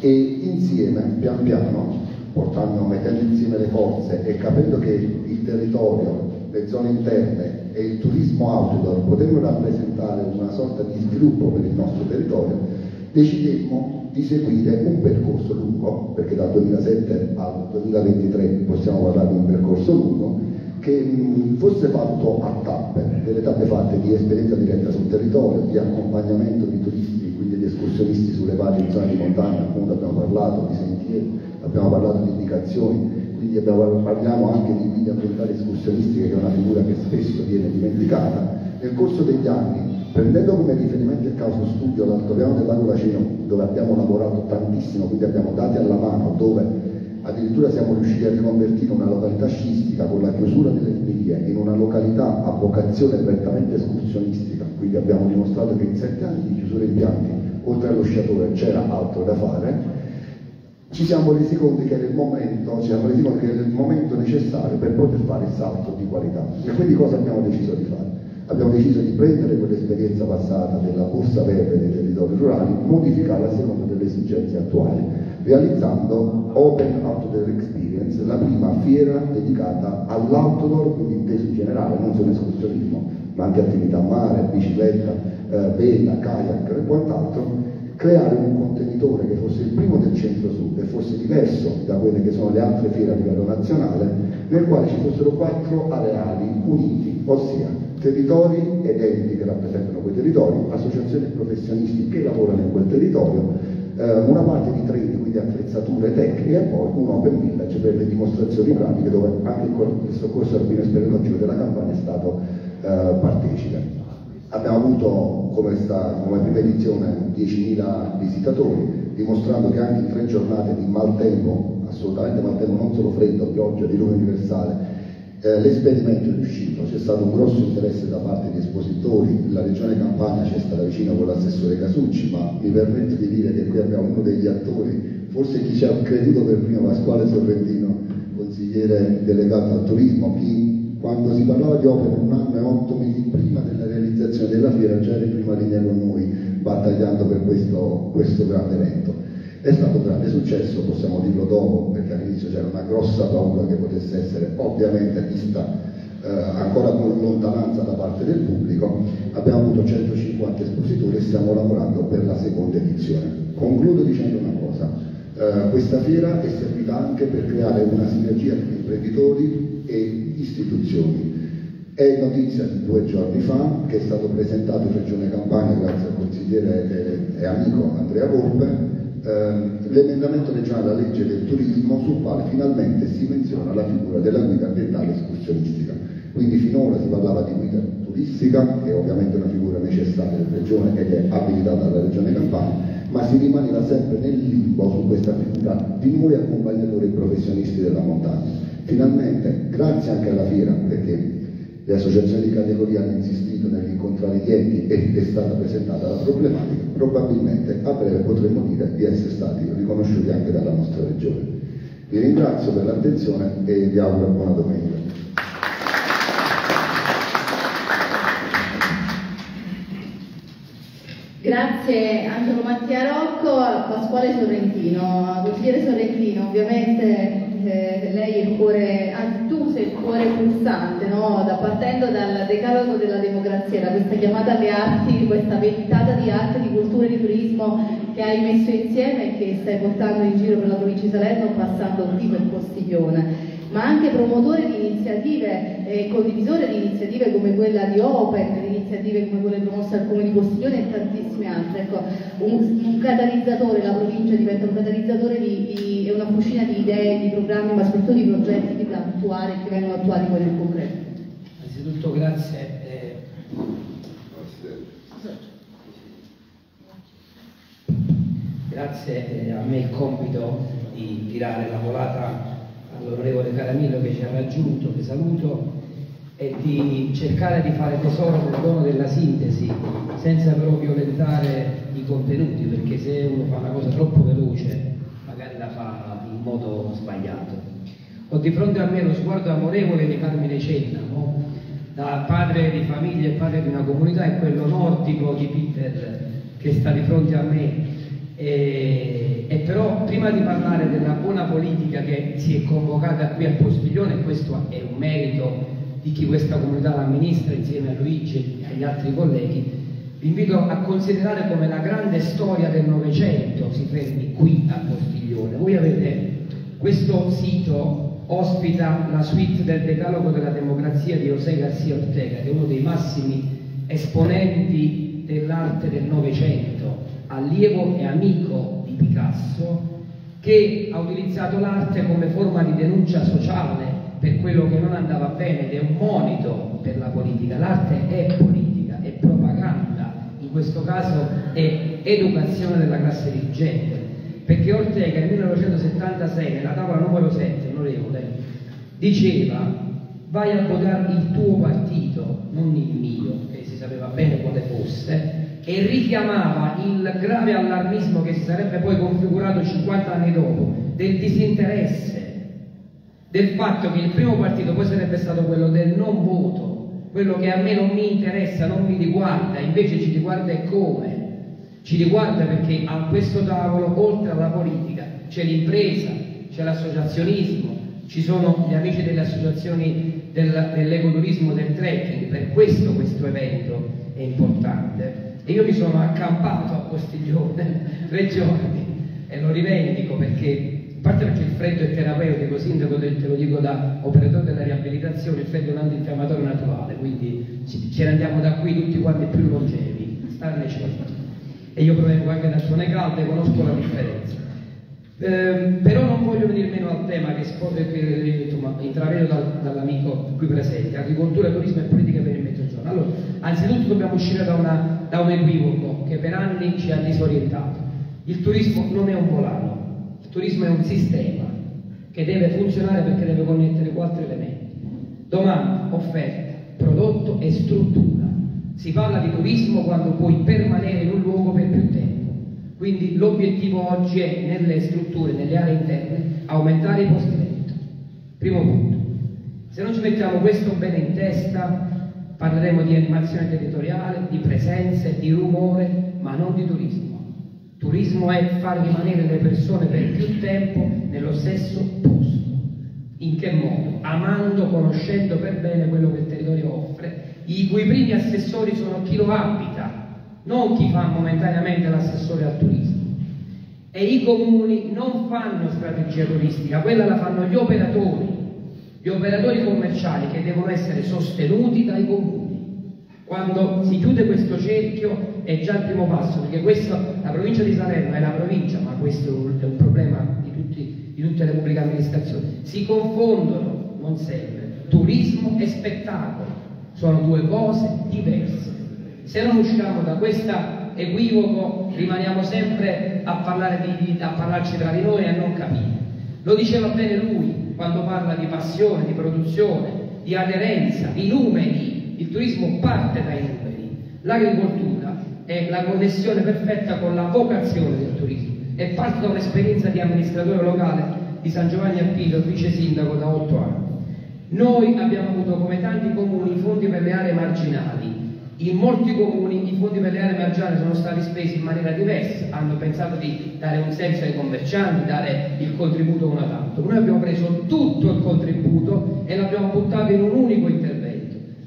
e insieme, pian piano, portando, mettendo insieme le forze e capendo che il territorio le zone interne e il turismo outdoor potevano rappresentare una sorta di sviluppo per il nostro territorio, decidemmo di seguire un percorso lungo, perché dal 2007 al 2023 possiamo parlare di un percorso lungo, che fosse fatto a tappe, delle tappe fatte di esperienza diretta sul territorio, di accompagnamento di turisti, quindi di escursionisti sulle varie zone di montagna, appunto abbiamo parlato di sentieri, abbiamo parlato di indicazioni, quindi abbiamo, parliamo anche di guide ambientali escursionistiche che è una figura che spesso viene dimenticata. Nel corso degli anni, prendendo come riferimento il caso studio l'altopiano del lago Lacino, dove abbiamo lavorato tantissimo, quindi abbiamo dati alla mano, dove addirittura siamo riusciti a riconvertire una località scistica con la chiusura delle funivie in una località a vocazione prettamente escursionistica, quindi abbiamo dimostrato che in sette anni di chiusura impianti, oltre allo sciatore, c'era altro da fare, ci siamo resi conto che era il momento, era il momento necessario per poter fare il salto di qualità. E quindi cosa abbiamo deciso di fare? Abbiamo deciso di prendere quell'esperienza passata della borsa verde dei territori rurali, modificarla a seconda delle esigenze attuali, realizzando Open Outdoor Experience, la prima fiera dedicata all'outdoor, quindi inteso in generale, non solo escursionismo, ma anche attività mare, bicicletta, eh, vela, kayak e quant'altro, creare un contenitore che fosse il primo del centro-sud e fosse diverso da quelle che sono le altre fiere a livello nazionale, nel quale ci fossero quattro areali uniti, ossia territori ed enti che rappresentano quei territori, associazioni e professionisti che lavorano in quel territorio, eh, una parte di training, quindi attrezzature tecniche e poi un open village per le dimostrazioni pratiche dove anche il soccorso alpino speleologico della campagna è stato eh, partecipe. Abbiamo avuto come, sta, come prima edizione 10.000 visitatori, dimostrando che anche in tre giornate di maltempo, assolutamente maltempo, non solo freddo, pioggia, diluvio universale, eh, l'esperimento è riuscito, c'è stato un grosso interesse da parte di espositori, la regione Campania ci è stata vicina con l'assessore Casucci, ma mi permetto di dire che qui abbiamo uno degli attori, forse chi ci ha creduto per primo, Pasquale Sorrentino, consigliere delegato al turismo, chi quando si parlava di opere un anno e otto mesi prima della realizzazione della fiera già era in prima linea con noi battagliando per questo, questo grande evento. È stato un grande successo, possiamo dirlo dopo, perché all'inizio c'era una grossa paura che potesse essere ovviamente vista eh, ancora con lontananza da parte del pubblico. Abbiamo avuto 150 espositori e stiamo lavorando per la seconda edizione. Concludo dicendo una cosa, eh, questa fiera è servita anche per creare una sinergia tra imprenditori e istituzioni. È notizia di due giorni fa che è stato presentato in Regione Campania grazie al consigliere e amico Andrea Volpe ehm, l'emendamento regionale alla legge del turismo sul quale finalmente si menziona la figura della guida ambientale escursionistica. Quindi finora si parlava di guida turistica, che è ovviamente una figura necessaria della regione ed è abilitata dalla regione Campania, ma si rimaneva sempre nel limbo su questa figura di noi accompagnatori e professionisti della montagna. Finalmente, grazie anche alla fiera, perché le associazioni di categoria hanno insistito nell'incontrare i clienti ed è stata presentata la problematica, probabilmente a breve potremmo dire di essere stati riconosciuti anche dalla nostra regione. Vi ringrazio per l'attenzione e vi auguro buona domenica. Grazie Angelo Mattia Rocco, Pasquale Sorrentino. Consigliere Sorrentino, ovviamente eh, lei è il cuore, anzi tu sei il cuore pulsante, no? da, partendo dal decalogo della democrazia, da questa chiamata alle arti, questa ventata di arte, di cultura e di turismo che hai messo insieme e che stai portando in giro per la provincia di Salerno passando qui per Postiglione ma anche promotore di iniziative e condivisore di iniziative come quella di Open, di iniziative come quelle promosse al Comune di Postiglione e tantissime altre. Ecco, un, un, catalizzatore, la provincia diventa un catalizzatore di, di, una fucina di idee, di programmi, ma soprattutto di progetti da attuare che vengono attuati poi nel concreto. Anzitutto grazie. Eh... Grazie, eh, a me il compito di tirare la volata all'onorevole Caramillo che ci ha raggiunto, che saluto, e di cercare di fare tesoro del dono della sintesi, senza però violentare i contenuti, perché se uno fa una cosa troppo veloce magari la fa in modo sbagliato. Ho di fronte a me lo sguardo amorevole di Carmine Cenna, da padre di famiglia e padre di una comunità, e quello nordico di Peter che sta di fronte a me e, e, però prima di parlare della buona politica che si è convocata qui a Postiglione, questo è un merito di chi questa comunità l'amministra insieme a Luigi e agli altri colleghi, vi invito a considerare come la grande storia del Novecento si fermi qui a Postiglione. Voi avete questo sito ospita la suite del decalogo della democrazia di José García Ortega, che è uno dei massimi esponenti dell'arte del Novecento allievo e amico di Picasso, che ha utilizzato l'arte come forma di denuncia sociale per quello che non andava bene ed è un monito per la politica. L'arte è politica, è propaganda, in questo caso è educazione della classe dirigente, perché Ortega nel 1976, nella tavola numero 7, onorevole, diceva vai a votare il tuo partito, non il mio, che si sapeva bene quale fosse, e richiamava il grave allarmismo che si sarebbe poi configurato 50 anni dopo, del disinteresse, del fatto che il primo partito poi sarebbe stato quello del non voto, quello che a me non mi interessa, non mi riguarda, invece ci riguarda e come. Ci riguarda perché a questo tavolo, oltre alla politica, c'è l'impresa, c'è l'associazionismo, ci sono gli amici delle associazioni del, dell'ecoturismo, del trekking, per questo questo evento è importante. E io mi sono accampato a Postiglione tre giorni e lo rivendico perché, a parte perché il freddo è terapeutico, sindaco te lo dico da operatore della riabilitazione, il freddo è un antinfiammatorio naturale, quindi ce ne andiamo da qui tutti quanti più longevi, starne certo. E io provengo anche da zone calde, conosco la differenza. Eh, però non voglio venire meno al tema che, che intravedo dal, dall'amico qui presente, agricoltura, turismo e politica per il mezzogiorno. Allora, anzitutto dobbiamo uscire da una da un equivoco che per anni ci ha disorientato. Il turismo non è un volano, il turismo è un sistema che deve funzionare perché deve connettere quattro elementi. Domanda, offerta, prodotto e struttura. Si parla di turismo quando puoi permanere in un luogo per più tempo. Quindi l'obiettivo oggi è nelle strutture, nelle aree interne, aumentare i posti letto. Primo punto. Se non ci mettiamo questo bene in testa, Parleremo di animazione territoriale, di presenze, di rumore, ma non di turismo. Turismo è far rimanere le persone per più tempo nello stesso posto. In che modo? Amando, conoscendo per bene quello che il territorio offre, i cui primi assessori sono chi lo abita, non chi fa momentaneamente l'assessore al turismo. E i comuni non fanno strategia turistica, quella la fanno gli operatori, gli operatori commerciali che devono essere sostenuti dai comuni. Quando si chiude questo cerchio è già il primo passo, perché questo, la provincia di Salerno è la provincia, ma questo è un problema di, tutti, di tutte le pubbliche amministrazioni, si confondono, non sempre, turismo e spettacolo, sono due cose diverse. Se non usciamo da questo equivoco rimaniamo sempre a, parlare di, a parlarci tra di noi e a non capire. Lo diceva bene lui quando parla di passione, di produzione, di aderenza, di numeri, il turismo parte dai numeri, l'agricoltura è la connessione perfetta con la vocazione del turismo. E parte da un'esperienza di amministratore locale di San Giovanni a Pito, vice sindaco da otto anni. Noi abbiamo avuto come tanti comuni fondi per le aree marginali, in molti comuni i fondi per le aree marginali sono stati spesi in maniera diversa, hanno pensato di dare un senso ai commercianti, dare il contributo una tanto. Noi abbiamo preso tutto il contributo e l'abbiamo buttato in un unico intervento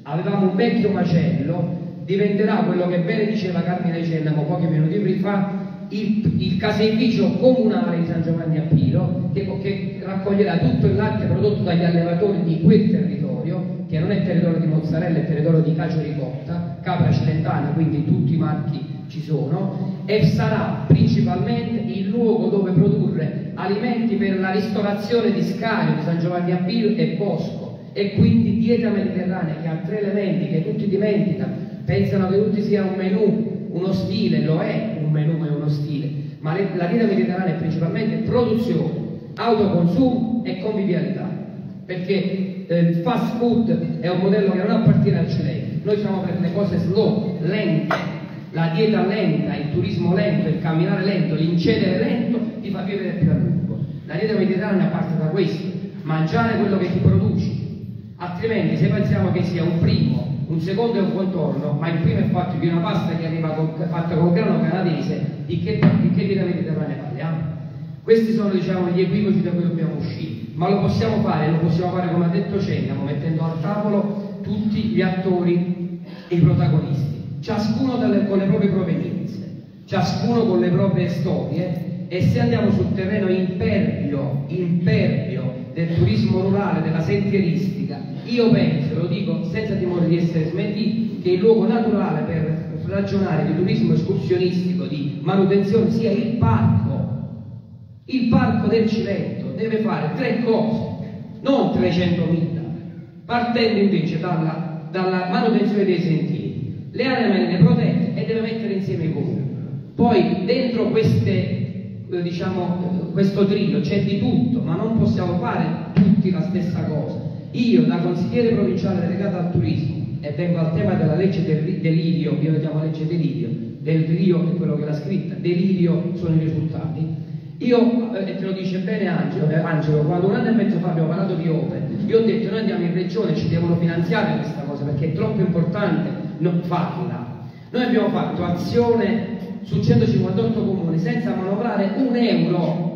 avevamo un vecchio macello, diventerà quello che bene diceva Carmine Cennamo pochi minuti prima, il, il caseificio comunale di San Giovanni a Piro, che, che, raccoglierà tutto il latte prodotto dagli allevatori di quel territorio, che non è territorio di mozzarella, è territorio di cacio ricotta, capra cilentana, quindi tutti i marchi ci sono, e sarà principalmente il luogo dove produrre alimenti per la ristorazione di Scario, di San Giovanni a Piro e Bosco e quindi dieta mediterranea che ha tre elementi che tutti dimenticano, pensano che tutti sia un menù, uno stile, lo è un menù e uno stile, ma le, la dieta mediterranea è principalmente produzione, autoconsumo e convivialità, perché eh, il fast food è un modello che non appartiene al cilento, noi siamo per le cose slow, lente, la dieta lenta, il turismo lento, il camminare lento, l'incedere lento ti fa vivere più a lungo. La dieta mediterranea parte da questo, mangiare quello che ti produci, altrimenti se pensiamo che sia un primo, un secondo e un contorno, ma il primo è fatto di una pasta che arriva con, fatta con grano canadese, di che, di che dieta mediterranea parliamo? Questi sono diciamo, gli equivoci da cui dobbiamo uscire, ma lo possiamo fare, lo possiamo fare come ha detto Cennamo, mettendo al tavolo tutti gli attori e i protagonisti, ciascuno dalle, con le proprie provenienze, ciascuno con le proprie storie e se andiamo sul terreno impervio, impervio del turismo rurale, della sentieristica, io penso, lo dico senza timore di essere smentito, che il luogo naturale per ragionare di turismo escursionistico, di manutenzione, sia il parco. Il parco del Cilento deve fare tre cose, non 300.000, partendo invece dalla, dalla manutenzione dei sentieri, le aree marine protette e deve mettere insieme i comuni. Poi dentro queste eh, diciamo, questo trillo, c'è di tutto, ma non possiamo fare tutti la stessa cosa. Io, da consigliere provinciale delegato al turismo, e vengo al tema della legge del delirio, io la chiamo legge delirio, del Rio è quello che l'ha scritta, delirio sono i risultati. Io, eh, e te lo dice bene Angelo, eh, Angelo, quando un anno e mezzo fa abbiamo parlato di opere, io ho detto noi andiamo in regione, ci devono finanziare questa cosa perché è troppo importante non farla. Noi abbiamo fatto azione su 158 comuni senza manovrare un euro.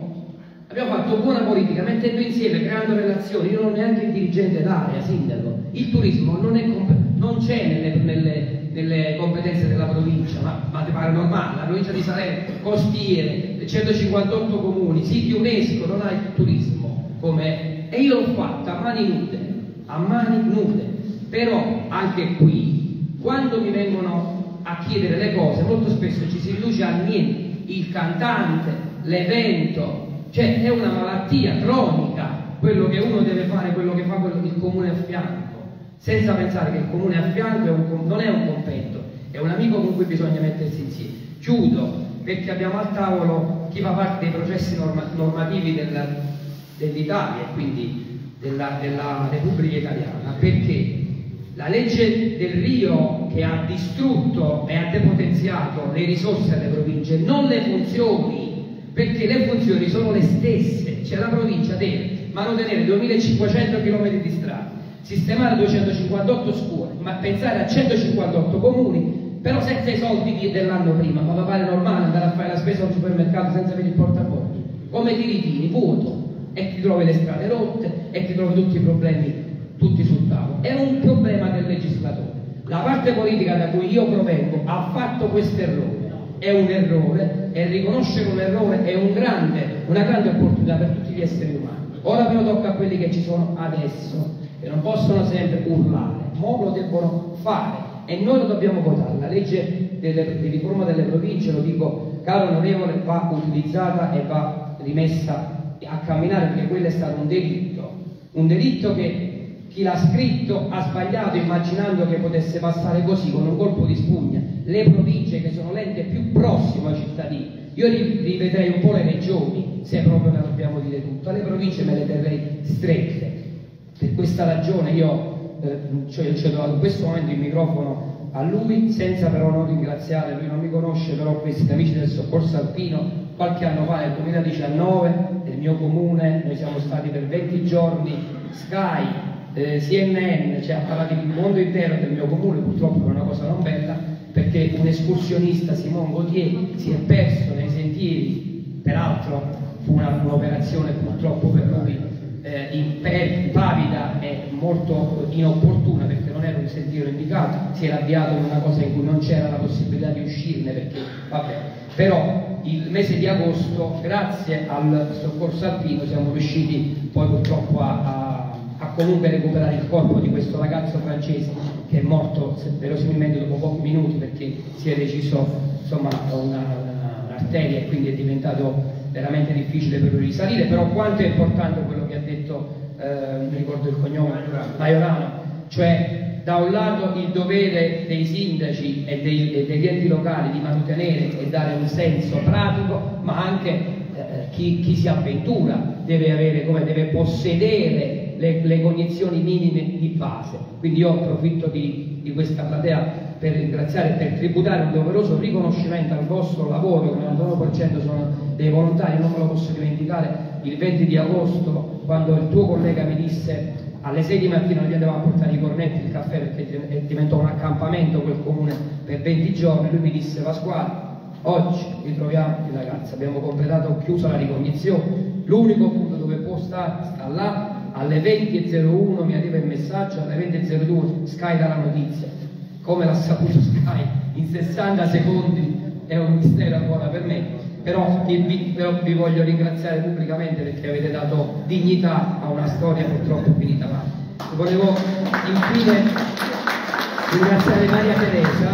Abbiamo fatto buona politica mettendo insieme, creando relazioni, io non ho neanche il dirigente d'area, sindaco. Il turismo non, non c'è nelle, nelle, nelle, competenze della provincia, ma, ma ti pare normale, la provincia di Salerno, costiere, 158 comuni, siti UNESCO, non ha il turismo come... E io l'ho fatto a mani nude, a mani nude. Però anche qui, quando mi vengono a chiedere le cose, molto spesso ci si riduce a niente, il cantante, l'evento, cioè è una malattia cronica. Quello che uno deve fare, quello che fa quello il comune a fianco, senza pensare che il comune a fianco è un, non è un competto, è un amico con cui bisogna mettersi insieme. Chiudo perché abbiamo al tavolo chi fa parte dei processi norma, normativi del, dell'Italia e quindi della, della Repubblica Italiana, perché la legge del Rio che ha distrutto e ha depotenziato le risorse alle province, non le funzioni, perché le funzioni sono le stesse, cioè la provincia deve manutenere 2500 km di strada, sistemare 258 scuole, ma pensare a 158 comuni però senza i soldi dell'anno prima, ma va pare normale andare a fare la spesa al supermercato senza avere il portafoglio. Come ti ritiri? Vuoto. E ti trovi le strade rotte e ti trovi tutti i problemi tutti sul tavolo. È un problema del legislatore. La parte politica da cui io provengo ha fatto questo errore. È un errore e riconoscere un errore è un grande, una grande opportunità per tutti gli esseri umani. Ora però tocca a quelli che ci sono adesso, che non possono sempre urlare, ma lo debbono fare e noi lo dobbiamo votare. La legge delle, di riforma delle province, lo dico caro onorevole, va utilizzata e va rimessa a camminare perché quello è stato un delitto, un delitto che chi l'ha scritto ha sbagliato immaginando che potesse passare così con un colpo di spugna. Le province che sono l'ente più prossimo ai cittadini, io rivedrei un po' le regioni, se proprio ne dobbiamo dire tutto, le province me le terrei strette. Per questa ragione io eh, cioè, cedo in questo momento il microfono a lui, senza però non ringraziare, lui non mi conosce, però questi amici del soccorso alpino qualche anno fa, nel 2019, nel mio comune, noi siamo stati per 20 giorni, Sky, eh, CNN, cioè ha parlato il mondo intero del mio comune, purtroppo è una cosa non bella, perché un escursionista, Simon Gauthier, si è perso nei sentieri, peraltro fu un'operazione purtroppo per lui eh, impavida e molto inopportuna perché non era un sentiero indicato, si era avviato in una cosa in cui non c'era la possibilità di uscirne perché, vabbè, però il mese di agosto, grazie al soccorso alpino, siamo riusciti poi purtroppo a, a, a comunque recuperare il corpo di questo ragazzo francese che è morto verosimilmente dopo pochi minuti perché si è deciso insomma un'arteria e quindi è diventato veramente difficile per lui risalire, però quanto è importante quello che ha detto, eh, mi ricordo il cognome, Maiorano, cioè da un lato il dovere dei sindaci e, dei, e degli enti locali di mantenere e dare un senso pratico, ma anche eh, chi, chi, si avventura deve, avere, come, deve possedere le, le, cognizioni minime di base. Quindi io approfitto di, di questa platea per ringraziare e per tributare un doveroso riconoscimento al vostro lavoro, che il 99% sono dei volontari, non me lo posso dimenticare, il 20 di agosto, quando il tuo collega mi disse alle 6 di mattina noi andavamo a portare i cornetti, il caffè perché diventò un accampamento quel comune per 20 giorni, lui mi disse Pasquale, oggi ritroviamo il ragazzo, abbiamo completato, chiuso la ricognizione, l'unico punto dove può stare sta là, alle 20.01 mi arriva il messaggio, alle 20.02 Sky dà la notizia, come l'ha saputo Sky in 60 secondi è un mistero ancora per me, però vi, però vi, voglio ringraziare pubblicamente perché avete dato dignità a una storia purtroppo finita. Male. Volevo infine ringraziare Maria Teresa,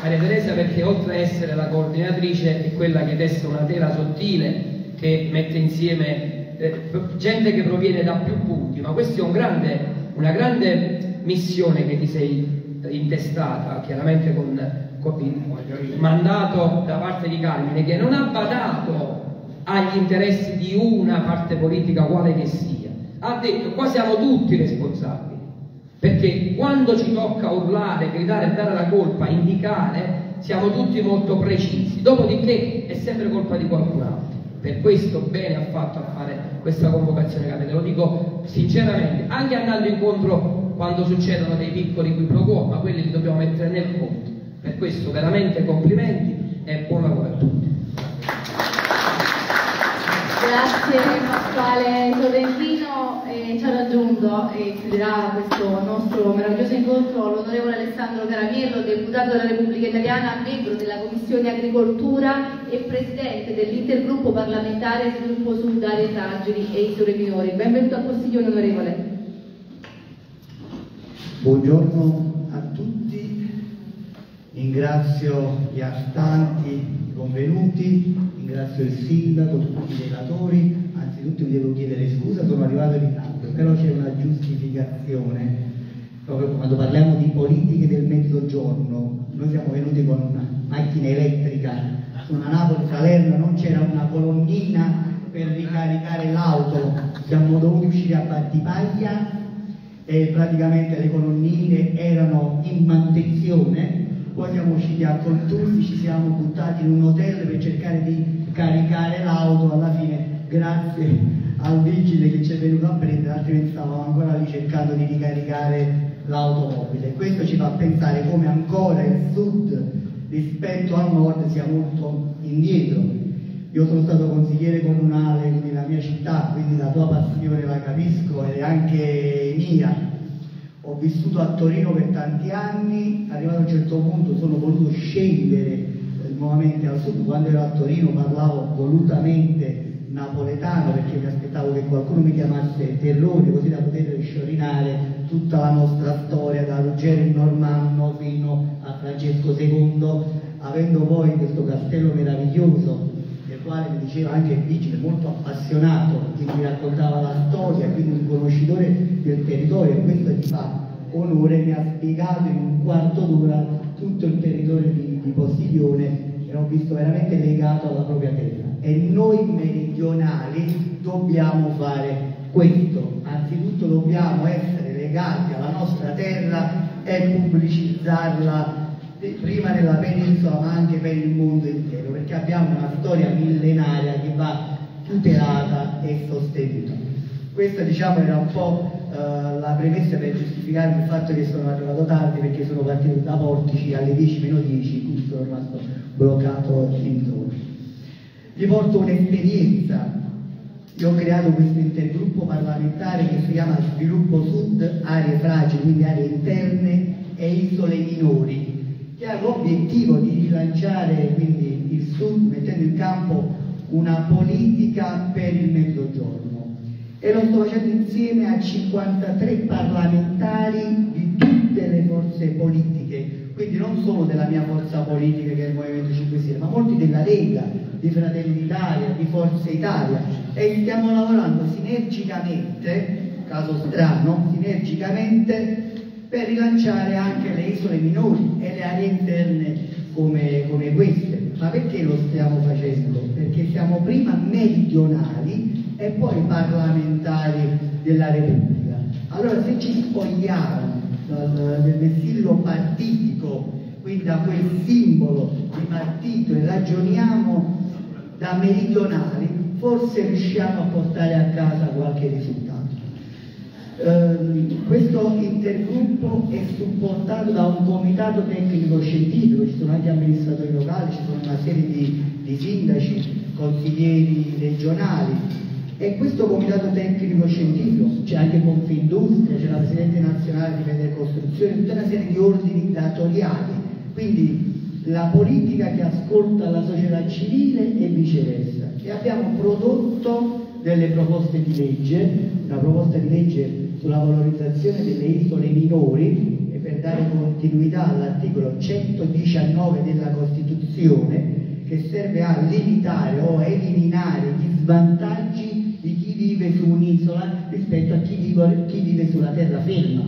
Maria Teresa perché oltre ad essere la coordinatrice è quella che testa una tela sottile che mette insieme eh, gente che proviene da più punti, ma questa è un grande, una grande missione che ti sei intestata, chiaramente con il mandato da parte di Carmine che non ha badato agli interessi di una parte politica quale che sia, ha detto qua siamo tutti responsabili, perché quando ci tocca urlare, gridare, dare la colpa, indicare, siamo tutti molto precisi, dopodiché è sempre colpa di qualcun altro. Per questo bene ha fatto a fare questa convocazione Capite, lo dico sinceramente, anche andando incontro quando succedono dei piccoli qui pro quo, ma quelli li dobbiamo mettere nel conto. Per questo veramente complimenti e buon lavoro a tutti. Grazie Pasquale Sorrentino, eh, ci ha raggiunto e chiuderà questo nostro meraviglioso incontro l'onorevole Alessandro Caramiello, deputato della Repubblica Italiana, membro della Commissione Agricoltura e presidente dell'intergruppo parlamentare Sviluppo Sud Aree Fragili e Isole Minori. Benvenuto al Consiglio onorevole. Buongiorno a tutti, ringrazio gli astanti, i convenuti, ringrazio il sindaco, tutti i relatori, anzitutto vi devo chiedere scusa, sono arrivato in ritardo, però c'è una giustificazione, proprio quando parliamo di politiche del mezzogiorno, noi siamo venuti con una macchina elettrica, sono Napoli-Salerno, non c'era una colonnina per ricaricare l'auto, siamo dovuti uscire a Battipaglia e praticamente le colonnine erano in manutenzione, poi siamo usciti a Coltursi, ci siamo buttati in un hotel per cercare di caricare l'auto, alla fine grazie al vigile che ci è venuto a prendere, altrimenti stavamo ancora lì cercando di ricaricare l'automobile. Questo ci fa pensare come ancora il sud rispetto al nord sia molto indietro. Io sono stato consigliere comunale nella mia città, quindi la tua passione la capisco ed è anche mia. Ho vissuto a Torino per tanti anni, arrivato a un certo punto sono voluto scendere nuovamente al sud, quando ero a Torino parlavo volutamente napoletano perché mi aspettavo che qualcuno mi chiamasse Terrone così da poter sciorinare tutta la nostra storia da Ruggero il Normanno fino a Francesco II, avendo poi questo castello meraviglioso quale mi diceva anche il vigile molto appassionato, che mi raccontava la storia, quindi un conoscitore del territorio e questo gli fa onore, mi ha spiegato in un quarto d'ora tutto il territorio di, di Postiglione e l'ho visto veramente legato alla propria terra. E noi meridionali dobbiamo fare questo, anzitutto dobbiamo essere legati alla nostra terra e pubblicizzarla prima nella penisola ma anche per il mondo intero, perché abbiamo una storia millenaria che va tutelata e sostenuta. Questa diciamo era un po' eh, la premessa per giustificare il fatto che sono arrivato tardi perché sono partito da Portici alle 10 meno 10, quindi sono rimasto bloccato in zona. Vi porto un'esperienza. Io ho creato questo intergruppo parlamentare che si chiama Sviluppo Sud, aree fragili, quindi aree interne e isole minori, che ha l'obiettivo di rilanciare quindi il Sud mettendo in campo una politica per il Mezzogiorno e lo sto facendo insieme a 53 parlamentari di tutte le forze politiche, quindi non solo della mia forza politica che è il Movimento 5 Stelle, ma molti della Lega, di Fratelli d'Italia, di Forza Italia e stiamo lavorando sinergicamente, caso strano, sinergicamente per rilanciare anche le isole minori e le aree interne come, come queste. Ma perché lo stiamo facendo? Perché siamo prima meridionali e poi parlamentari della Repubblica. Allora se ci spogliamo del vessillo partitico, quindi da quel simbolo di partito e ragioniamo da meridionali, forse riusciamo a portare a casa qualche risultato. Eh, questo intergruppo è supportato da un comitato tecnico scientifico, ci sono anche amministratori locali, ci sono una serie di, di sindaci, consiglieri regionali, e questo comitato tecnico scientifico, c'è anche Confindustria, c'è la Presidente Nazionale di Federcostruzione, tutta una serie di ordini datoriali, quindi la politica che ascolta la società civile e viceversa. E abbiamo prodotto delle proposte di legge, una proposta di legge sulla valorizzazione delle isole minori e per dare continuità all'articolo 119 della Costituzione che serve a limitare o eliminare gli svantaggi di chi vive su un'isola rispetto a chi vive, chi vive sulla terraferma.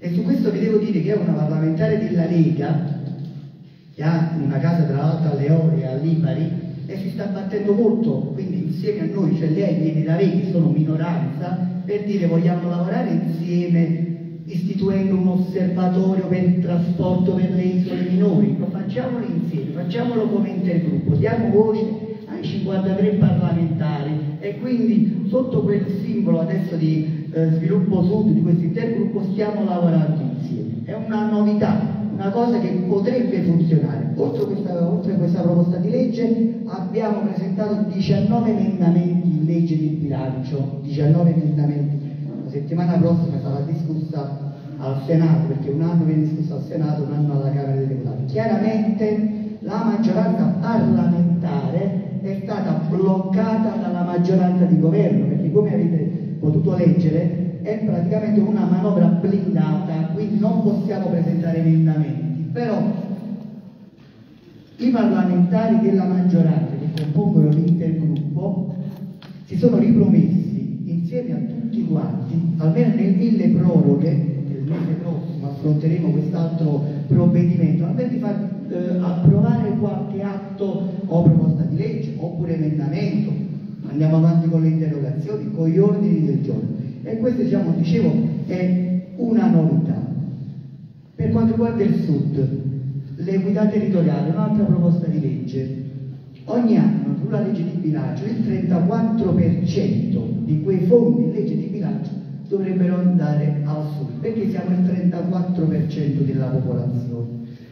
E su questo vi devo dire che è una parlamentare della Lega, che ha una casa tra l'altro a Leone e a Lipari, e si sta battendo molto, quindi insieme a noi, cioè lei viene da Re, che sono minoranza, per dire vogliamo lavorare insieme istituendo un osservatorio per il trasporto per le isole minori, lo facciamolo insieme, facciamolo come intergruppo, diamo voce ai 53 parlamentari. E quindi sotto quel simbolo adesso di eh, sviluppo sud di questo intergruppo stiamo lavorando insieme. È una novità, una cosa che potrebbe funzionare. Oltre questa, oltre questa proposta di legge abbiamo presentato 19 emendamenti in legge di bilancio, 19 emendamenti. La settimana prossima sarà discussa al Senato, perché un anno viene discussa al Senato, un anno alla Camera dei Deputati. Chiaramente la maggioranza parlamentare è stata bloccata dalla maggioranza di governo, perché come avete potuto leggere è praticamente una manovra blindata, quindi non possiamo presentare emendamenti. Però i parlamentari della maggioranza che compongono l'intergruppo si sono ripromessi insieme a tutti quanti, almeno nel mille proroghe, nel mese prossimo affronteremo quest'altro provvedimento, almeno di far eh, approvare qualche atto o proposta di legge oppure emendamento, andiamo avanti con le interrogazioni, con gli ordini del giorno. E questo diciamo, dicevo è una novità. Per quanto riguarda il Sud, l'equità territoriale, un'altra proposta di legge. Ogni anno sulla legge di bilancio il 34% di quei fondi in legge di bilancio dovrebbero andare al sud, perché siamo il 34% della popolazione,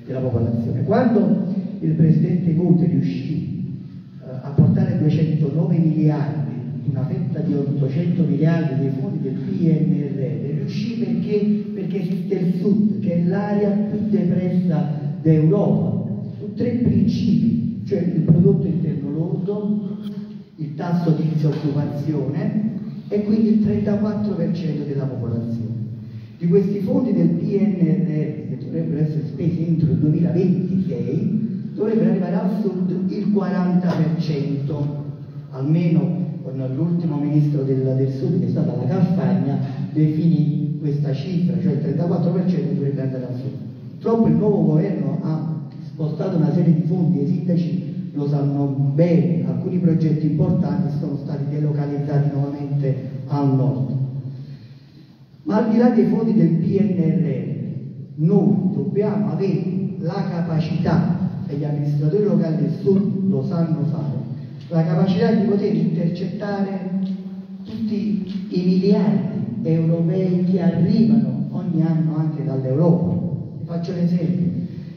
della popolazione. Quando il Presidente Conte riuscì eh, a portare 209 miliardi, una fetta di 800 miliardi dei fondi del PNRR, riuscì perché, perché esiste il sud, che è l'area più depressa d'Europa, su tre principi, cioè il prodotto interno lordo, il tasso di disoccupazione e quindi il 34% della popolazione. Di questi fondi del PNRR che dovrebbero essere spesi entro il 2026 dovrebbero arrivare al sud il 40%, almeno l'ultimo ministro del, del sud che è stata la Campagna definì questa cifra, cioè il 34% dovrebbe andare al sud. Purtroppo il nuovo governo ha spostato una serie di fondi i sindaci lo sanno bene, alcuni progetti importanti sono stati delocalizzati nuovamente al nord. Ma al di là dei fondi del PNRR, noi dobbiamo avere la capacità, e gli amministratori locali del sud lo sanno fare, la capacità di poter intercettare tutti i miliardi europei che arrivano ogni anno anche dall'Europa. Faccio l'esempio,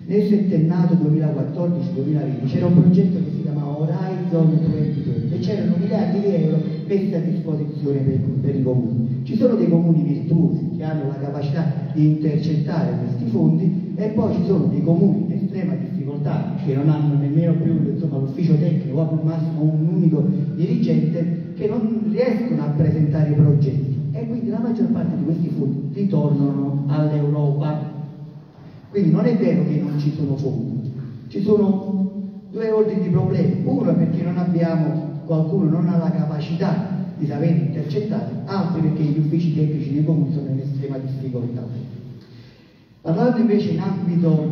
nel settennato 2014-2020 c'era un progetto che si chiamava Horizon 2020 e c'erano miliardi di euro messi a disposizione per, per, i comuni. Ci sono dei comuni virtuosi che hanno la capacità di intercettare questi fondi e poi ci sono dei comuni di estrema difficoltà che non hanno nemmeno più l'ufficio tecnico o al massimo un unico dirigente che non riescono a presentare i progetti. E quindi la maggior parte di questi fondi ritornano all'Europa. Quindi non è vero che non ci sono fondi, ci sono due ordini di problemi. Uno perché non abbiamo, qualcuno non ha la capacità di sapere intercettare, altri perché gli uffici tecnici dei comuni sono in estrema difficoltà. Parlando invece in ambito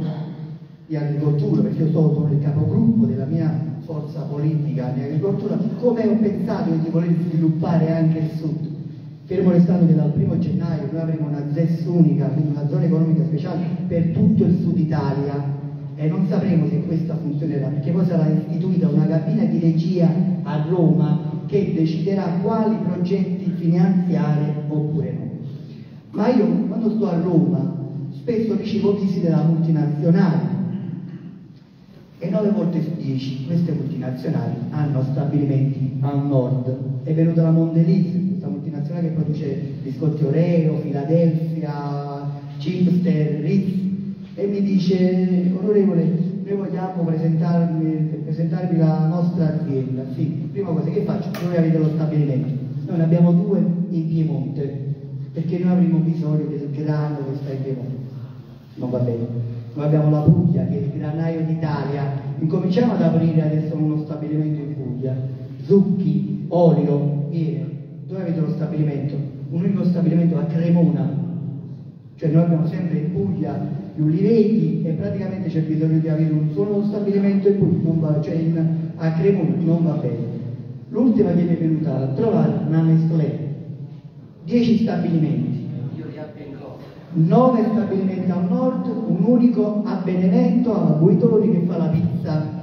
di agricoltura, perché io sono il capogruppo della mia forza politica di agricoltura, come ho pensato di voler sviluppare anche il sud? fermo restando che dal 1 gennaio noi avremo una ZES unica, quindi una zona economica speciale per tutto il sud Italia e non sapremo se questa funzionerà perché poi sarà istituita una cabina di regia a Roma che deciderà quali progetti finanziare oppure no. Ma io quando sto a Roma spesso ricevo visite da multinazionali e nove volte su dieci queste multinazionali hanno stabilimenti al nord. È venuta la Mondelez, questa multinazionale che produce biscotti Oreo, Philadelphia, Chipster, Ritz, e mi dice, onorevole, noi vogliamo presentarvi, presentarvi la nostra azienda. Sì, prima cosa che faccio, noi avete lo stabilimento. Noi ne abbiamo due in Piemonte, perché noi avremo bisogno del grano che sta in Piemonte. Non va bene noi abbiamo la Puglia che è il granaio d'Italia, incominciamo ad aprire adesso uno stabilimento in Puglia, zucchi, olio, miele, dove avete lo stabilimento? Un unico stabilimento a Cremona, cioè noi abbiamo sempre in Puglia gli uliveti e praticamente c'è bisogno di avere un solo stabilimento in Puglia, va, cioè in, a Cremona non va bene. L'ultima che mi è venuta a trovare una Nestlé, 10 stabilimenti, 9 stabilimenti al nord, un unico a Benevento, a Buitoni che fa la pizza.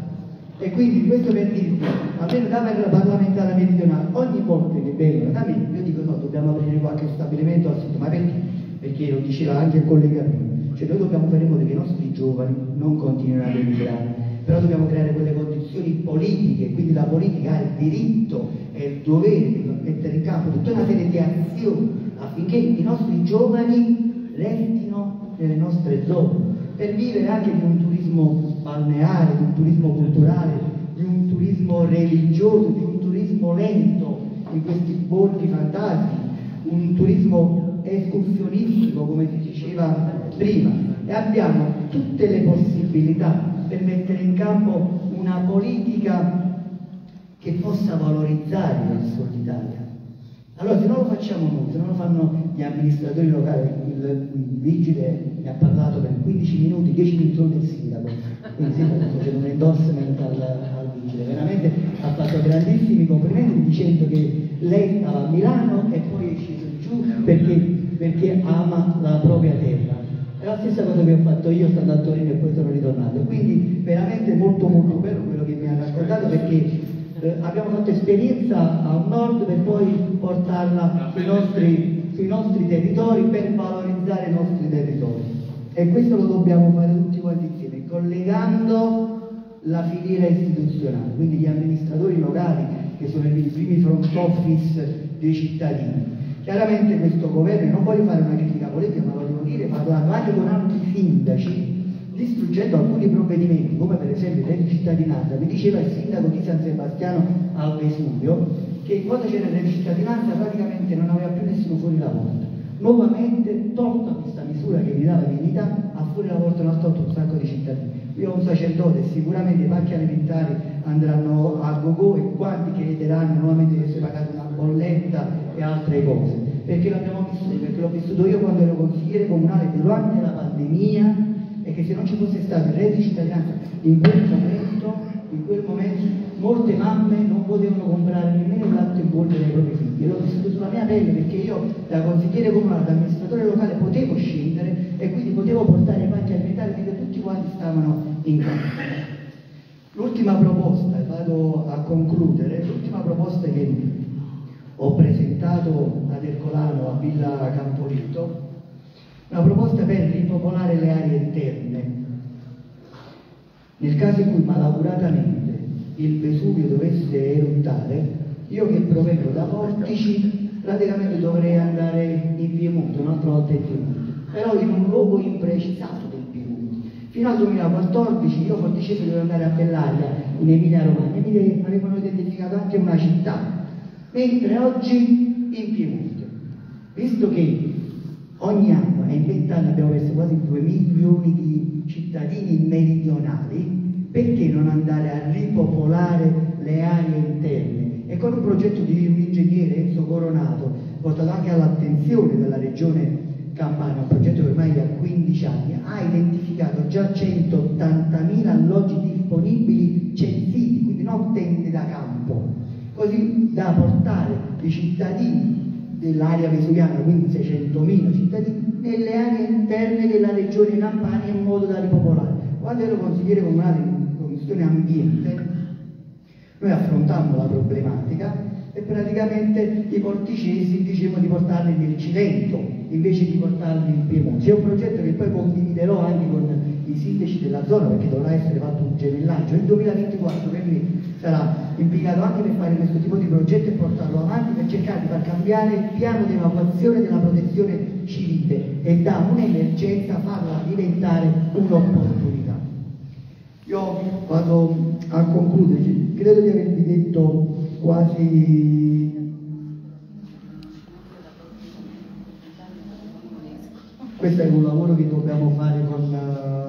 E quindi questo per dirvi, almeno da me parlamentare meridionale, ogni volta che vengono da me, io dico no, dobbiamo aprire qualche stabilimento al sud, ma perché? Perché lo diceva anche il collega prima, cioè noi dobbiamo fare in modo che i nostri giovani non continuino ad emigrare, però dobbiamo creare quelle condizioni politiche, quindi la politica ha il diritto e il dovere di mettere in campo tutta una serie di azioni affinché i nostri giovani restino nelle nostre zone, per vivere anche di un turismo balneare, di un turismo culturale, di un turismo religioso, di un turismo lento in questi borghi fantasmi, un turismo escursionistico come si diceva prima. E abbiamo tutte le possibilità per mettere in campo una politica che possa valorizzare il Sud Italia. Allora se non lo facciamo noi, se non lo fanno gli amministratori locali, il, vigile ne ha parlato per 15 minuti, 10 minuti solo del sindaco, quindi sì, sto facendo un endorsement al, al vigile, veramente ha fatto grandissimi complimenti dicendo che lei stava a Milano e poi è sceso giù perché, perché ama la propria terra. È la stessa cosa che ho fatto io stando a Torino e poi sono ritornato. Quindi veramente molto molto bello quello che mi ha raccontato perché eh, abbiamo fatto esperienza al nord per poi portarla sui nostri, sui nostri territori per valorizzare i nostri territori. E questo lo dobbiamo fare tutti quanti insieme, collegando la filiera istituzionale, quindi gli amministratori locali che sono i primi front office dei cittadini. Chiaramente questo governo, non voglio fare una critica politica, ma devo dire, parlando anche con altri sindaci, distruggendo alcuni provvedimenti, come per esempio il di cittadinanza, mi diceva il sindaco di San Sebastiano al Vesuvio che quando c'era il di cittadinanza praticamente non aveva più nessuno fuori la porta. Nuovamente, tolta questa misura che gli dava dignità, a fuori la porta ha tolto un sacco di cittadini. Io ho un sacerdote, sicuramente i parchi alimentari andranno a go-go e quanti chiederanno nuovamente di essere pagati una bolletta e altre cose. Perché l'abbiamo vissuto? Perché l'ho vissuto io quando ero consigliere comunale durante la pandemia e che se non ci fosse stato il reddito di cittadinanza in quel momento, in quel momento molte mamme non potevano comprare nemmeno il latte in polvere ai propri figli. L'ho vissuto sulla mia pelle perché io da consigliere comunale, da amministratore locale potevo scendere e quindi potevo portare i pacchi alimentari mentre tutti quanti stavano in casa. L'ultima proposta, e vado a concludere, l'ultima proposta che ho presentato ad Ercolano a Villa Campolito una proposta per ripopolare le aree interne. Nel caso in cui malauguratamente il Vesuvio dovesse eruttare, io che provengo da Portici praticamente dovrei andare in Piemonte, un'altra volta in Piemonte, però in un luogo imprecisato del Piemonte. Fino al 2014 io Porticese dovevo andare a Bellaria, in Emilia Romagna, mi avevano identificato anche una città, mentre oggi in Piemonte. Visto che ogni anno e in vent'anni abbiamo perso quasi 2 milioni di cittadini meridionali, perché non andare a ripopolare le aree interne? E con un progetto di un ingegnere, Enzo Coronato, portato anche all'attenzione della regione Campania, un progetto che ormai ha 15 anni, ha identificato già 180.000 alloggi disponibili censiti, quindi non tende da campo, così da portare i cittadini dell'area vesuviana, quindi 600.000 cittadini, nelle aree interne della regione Campania in modo da ripopolare. Quando ero consigliere comunale in commissione ambiente, noi affrontammo la problematica e praticamente i porticesi dicevano di portarli nel Cilento invece di portarli in Piemonte. C'è un progetto che poi condividerò anche con i sindaci della zona perché dovrà essere fatto un gemellaggio. Nel 2024 per me sarà impiegato anche per fare questo tipo di progetto e portarlo avanti per cercare di far cambiare il piano di evacuazione della protezione civile e da un'emergenza farla diventare un'opportunità. Io vado a concludere, credo di avervi detto quasi questo è un lavoro che dobbiamo fare con uh,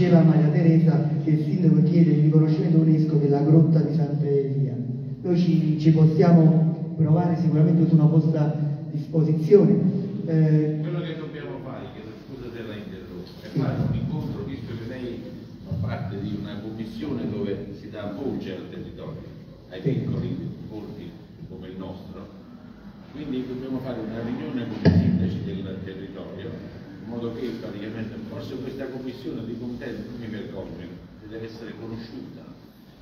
diceva Maria Teresa che il sindaco chiede il riconoscimento UNESCO della grotta di Santa Elia. Noi ci, ci possiamo provare sicuramente su una vostra disposizione. Eh, Quello che dobbiamo fare, chiedo scusa se la interrompo, è fare un incontro, visto che lei fa parte di una commissione dove si dà voce al territorio, ai piccoli borghi come il nostro, quindi dobbiamo fare una riunione con i sindaci del territorio modo che praticamente forse questa commissione di contento non mi vergogno, deve essere conosciuta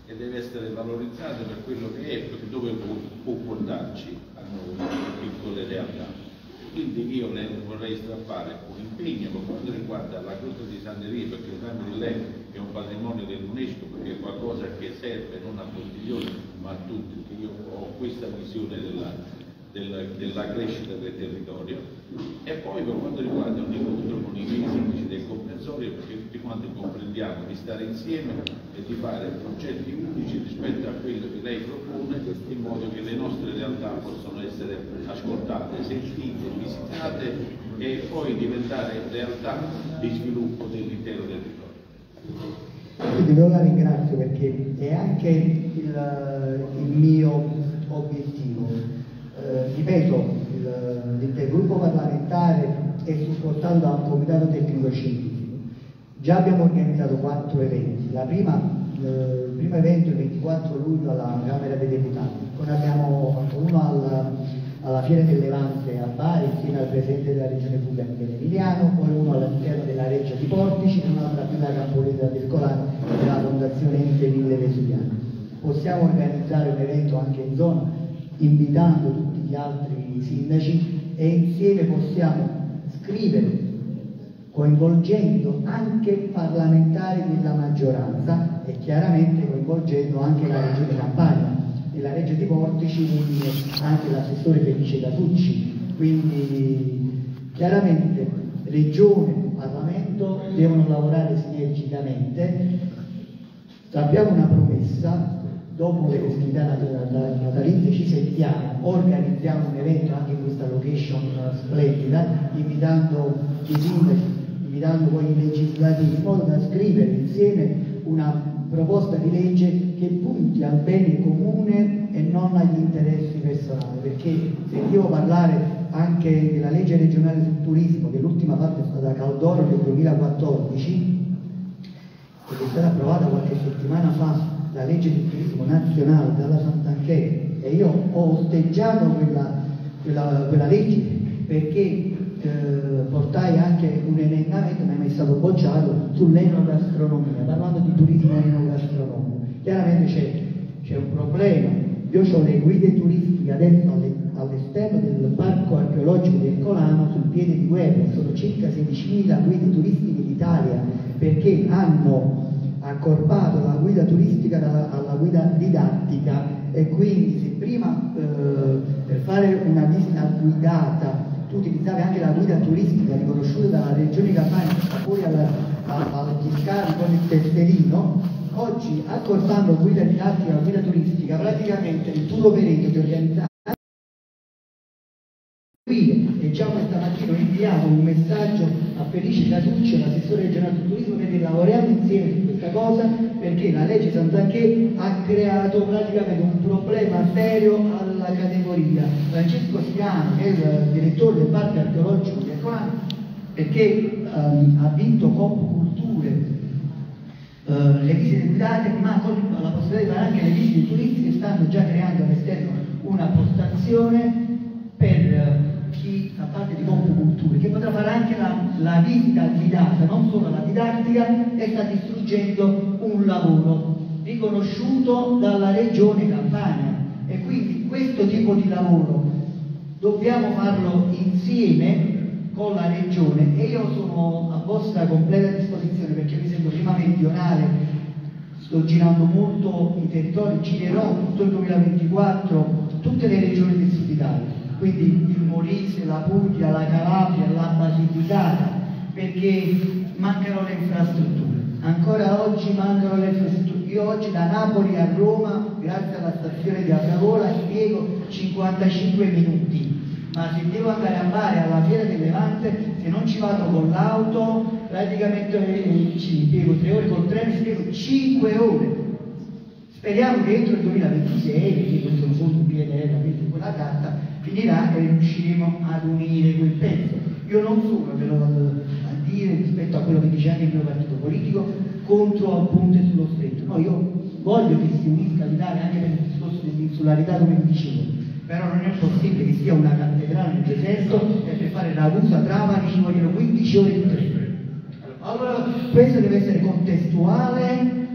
e deve essere valorizzata per quello che è, perché dove può, può portarci a noi, piccole realtà. Quindi io le vorrei strappare un impegno per quanto riguarda la grotta di San Delia, perché di Lei è un patrimonio dell'UNESCO, perché è qualcosa che serve non a Postiglione ma a tutti, perché io ho questa visione della, della, della crescita del territorio e poi per quanto riguarda un incontro con i sindaci del comprensorio perché tutti quanti comprendiamo di stare insieme e di fare progetti unici rispetto a quello che lei propone in modo che le nostre realtà possano essere ascoltate, sentite, visitate e poi diventare realtà di sviluppo dell'intero territorio. Quindi io la ringrazio perché è anche il, il mio obiettivo eh, ripeto, l'intergruppo parlamentare è supportato da un comitato tecnico scientifico. Già abbiamo organizzato quattro eventi. Prima, eh, il primo evento il 24 luglio alla Camera dei Deputati, poi abbiamo fatto uno alla, alla Fiera del Levante a Bari insieme al Presidente della Regione Puglia Emiliano, poi uno all'interno della Reggia di Portici e un'altra qui alla Campolita del Colano della Fondazione Ente Ville Vesuviana. possiamo organizzare un evento anche in zona invitando tutti gli altri sindaci e insieme possiamo scrivere coinvolgendo anche parlamentari della maggioranza e chiaramente coinvolgendo anche la Regione Campania. Nella Reggia di Portici anche l'assessore Felice Casucci, quindi chiaramente Regione e Parlamento devono lavorare sinergicamente. Abbiamo una promessa, dopo le festività natalizie ci sentiamo, organizziamo un evento anche in questa location splendida, invitando i sindaci invitando poi i legislativi, in modo da scrivere insieme una proposta di legge che punti al bene comune e non agli interessi personali, perché sentivo parlare anche della legge regionale sul turismo, che l'ultima parte è stata Caldoro del 2014, ed è stata approvata qualche settimana fa la legge sul turismo nazionale dalla Sant'Anchè e io ho osteggiato quella, quella, quella legge perché eh, portai anche un emendamento, ma è stato bocciato, sull'enogastronomia, parlando di turismo enogastronomico. Chiaramente c'è, un problema, io ho le guide turistiche adesso alle, all'esterno del parco archeologico del Colano sul piede di guerra, sono circa 16.000 guide turistiche d'Italia perché hanno accorpato la guida turistica dalla, alla guida didattica. E quindi se prima eh, per fare una visita guidata tu utilizzavi anche la guida turistica riconosciuta dalla regione Campania poi alla, al fiscale con il tesserino, oggi accorpando guida didattica alla guida turistica, praticamente il tour operator che organizza e già questa mattina ho inviato un messaggio a Felice Catuccio, l'assessore regionale del turismo, perché lavoriamo insieme su questa cosa, perché la legge Sant'Anché ha creato praticamente un problema serio alla categoria. Francesco Siano, che è il direttore del parco archeologico di Acolano, perché um, ha vinto Cop Culture uh, le visite guidate, ma con la possibilità di fare anche le visite turistiche, stanno già creando all'esterno una postazione per chi fa parte di Culture, che potrà fare anche la, la visita guidata, non solo la didattica, e sta distruggendo un lavoro riconosciuto dalla regione Campania. E quindi questo tipo di lavoro dobbiamo farlo insieme con la regione e io sono a vostra completa disposizione perché mi sento prima meridionale, sto girando molto i territori, girerò tutto il 2024 tutte le regioni del sud Italia quindi il Molise, la Puglia, la Calabria, la Basilicata, perché mancano le infrastrutture. Ancora oggi mancano le infrastrutture. Io oggi da Napoli a Roma, grazie alla stazione di Abravola, spiego 55 minuti. Ma se devo andare a mare alla fiera del Levante, se non ci vado con l'auto, praticamente eh, ci impiego 3 ore, col treno ci impiego 5 ore. Speriamo che entro il 2026, perché questo è un fondo PNR, quella carta, finirà e riusciremo ad unire quel pezzo. Io non sono, ve lo vado a dire rispetto a quello che dice anche il mio partito politico, contro al ponte sullo stretto. No, io voglio che si unisca l'Italia anche per il discorso dell'insularità come dicevo, però non è possibile che sia una cattedrale nel deserto e per fare la Rusa Trapani ci vogliono 15 ore di treno. Allora questo deve essere contestuale,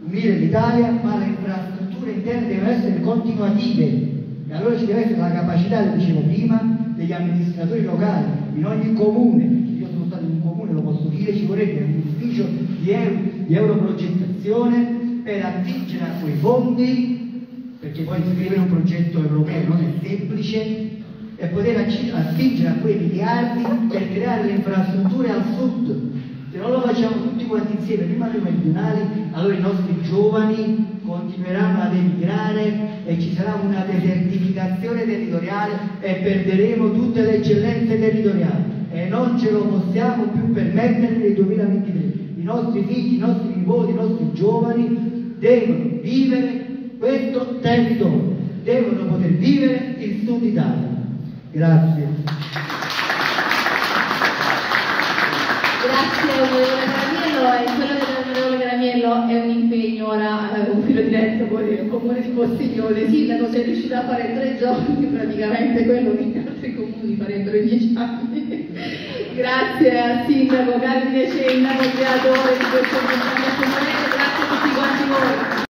unire l'Italia, ma le infrastrutture interne devono essere continuative e allora ci deve essere la capacità, lo dicevo prima, degli amministratori locali in ogni comune, io sono stato in un comune, lo posso dire, ci vorrebbe un ufficio di, euro, di europrogettazione per attingere a quei fondi, perché poi scrivere un progetto europeo non è semplice, e poter attingere a quei miliardi per creare le infrastrutture al sud. Se non lo facciamo tutti quanti insieme, prima noi meridionali, allora i nostri giovani continueranno ad emigrare e ci sarà una desertificazione territoriale e perderemo tutte le eccellenze territoriali e non ce lo possiamo più permettere nel 2023. I nostri figli, i nostri nipoti, i nostri giovani devono vivere questo territorio, devono poter vivere il Sud Italia. Grazie. Grazie onorevole Caramiello e quello dell'onorevole Caramiello è un impegno ora, eh, un filo diretto con il comune di Postiglione. Sindaco sei riuscito a fare tre giorni praticamente quello che altri comuni farebbero in dieci anni. Grazie al sindaco Carmine Cenna, co-creatore di questo movimento, grazie a tutti quanti voi.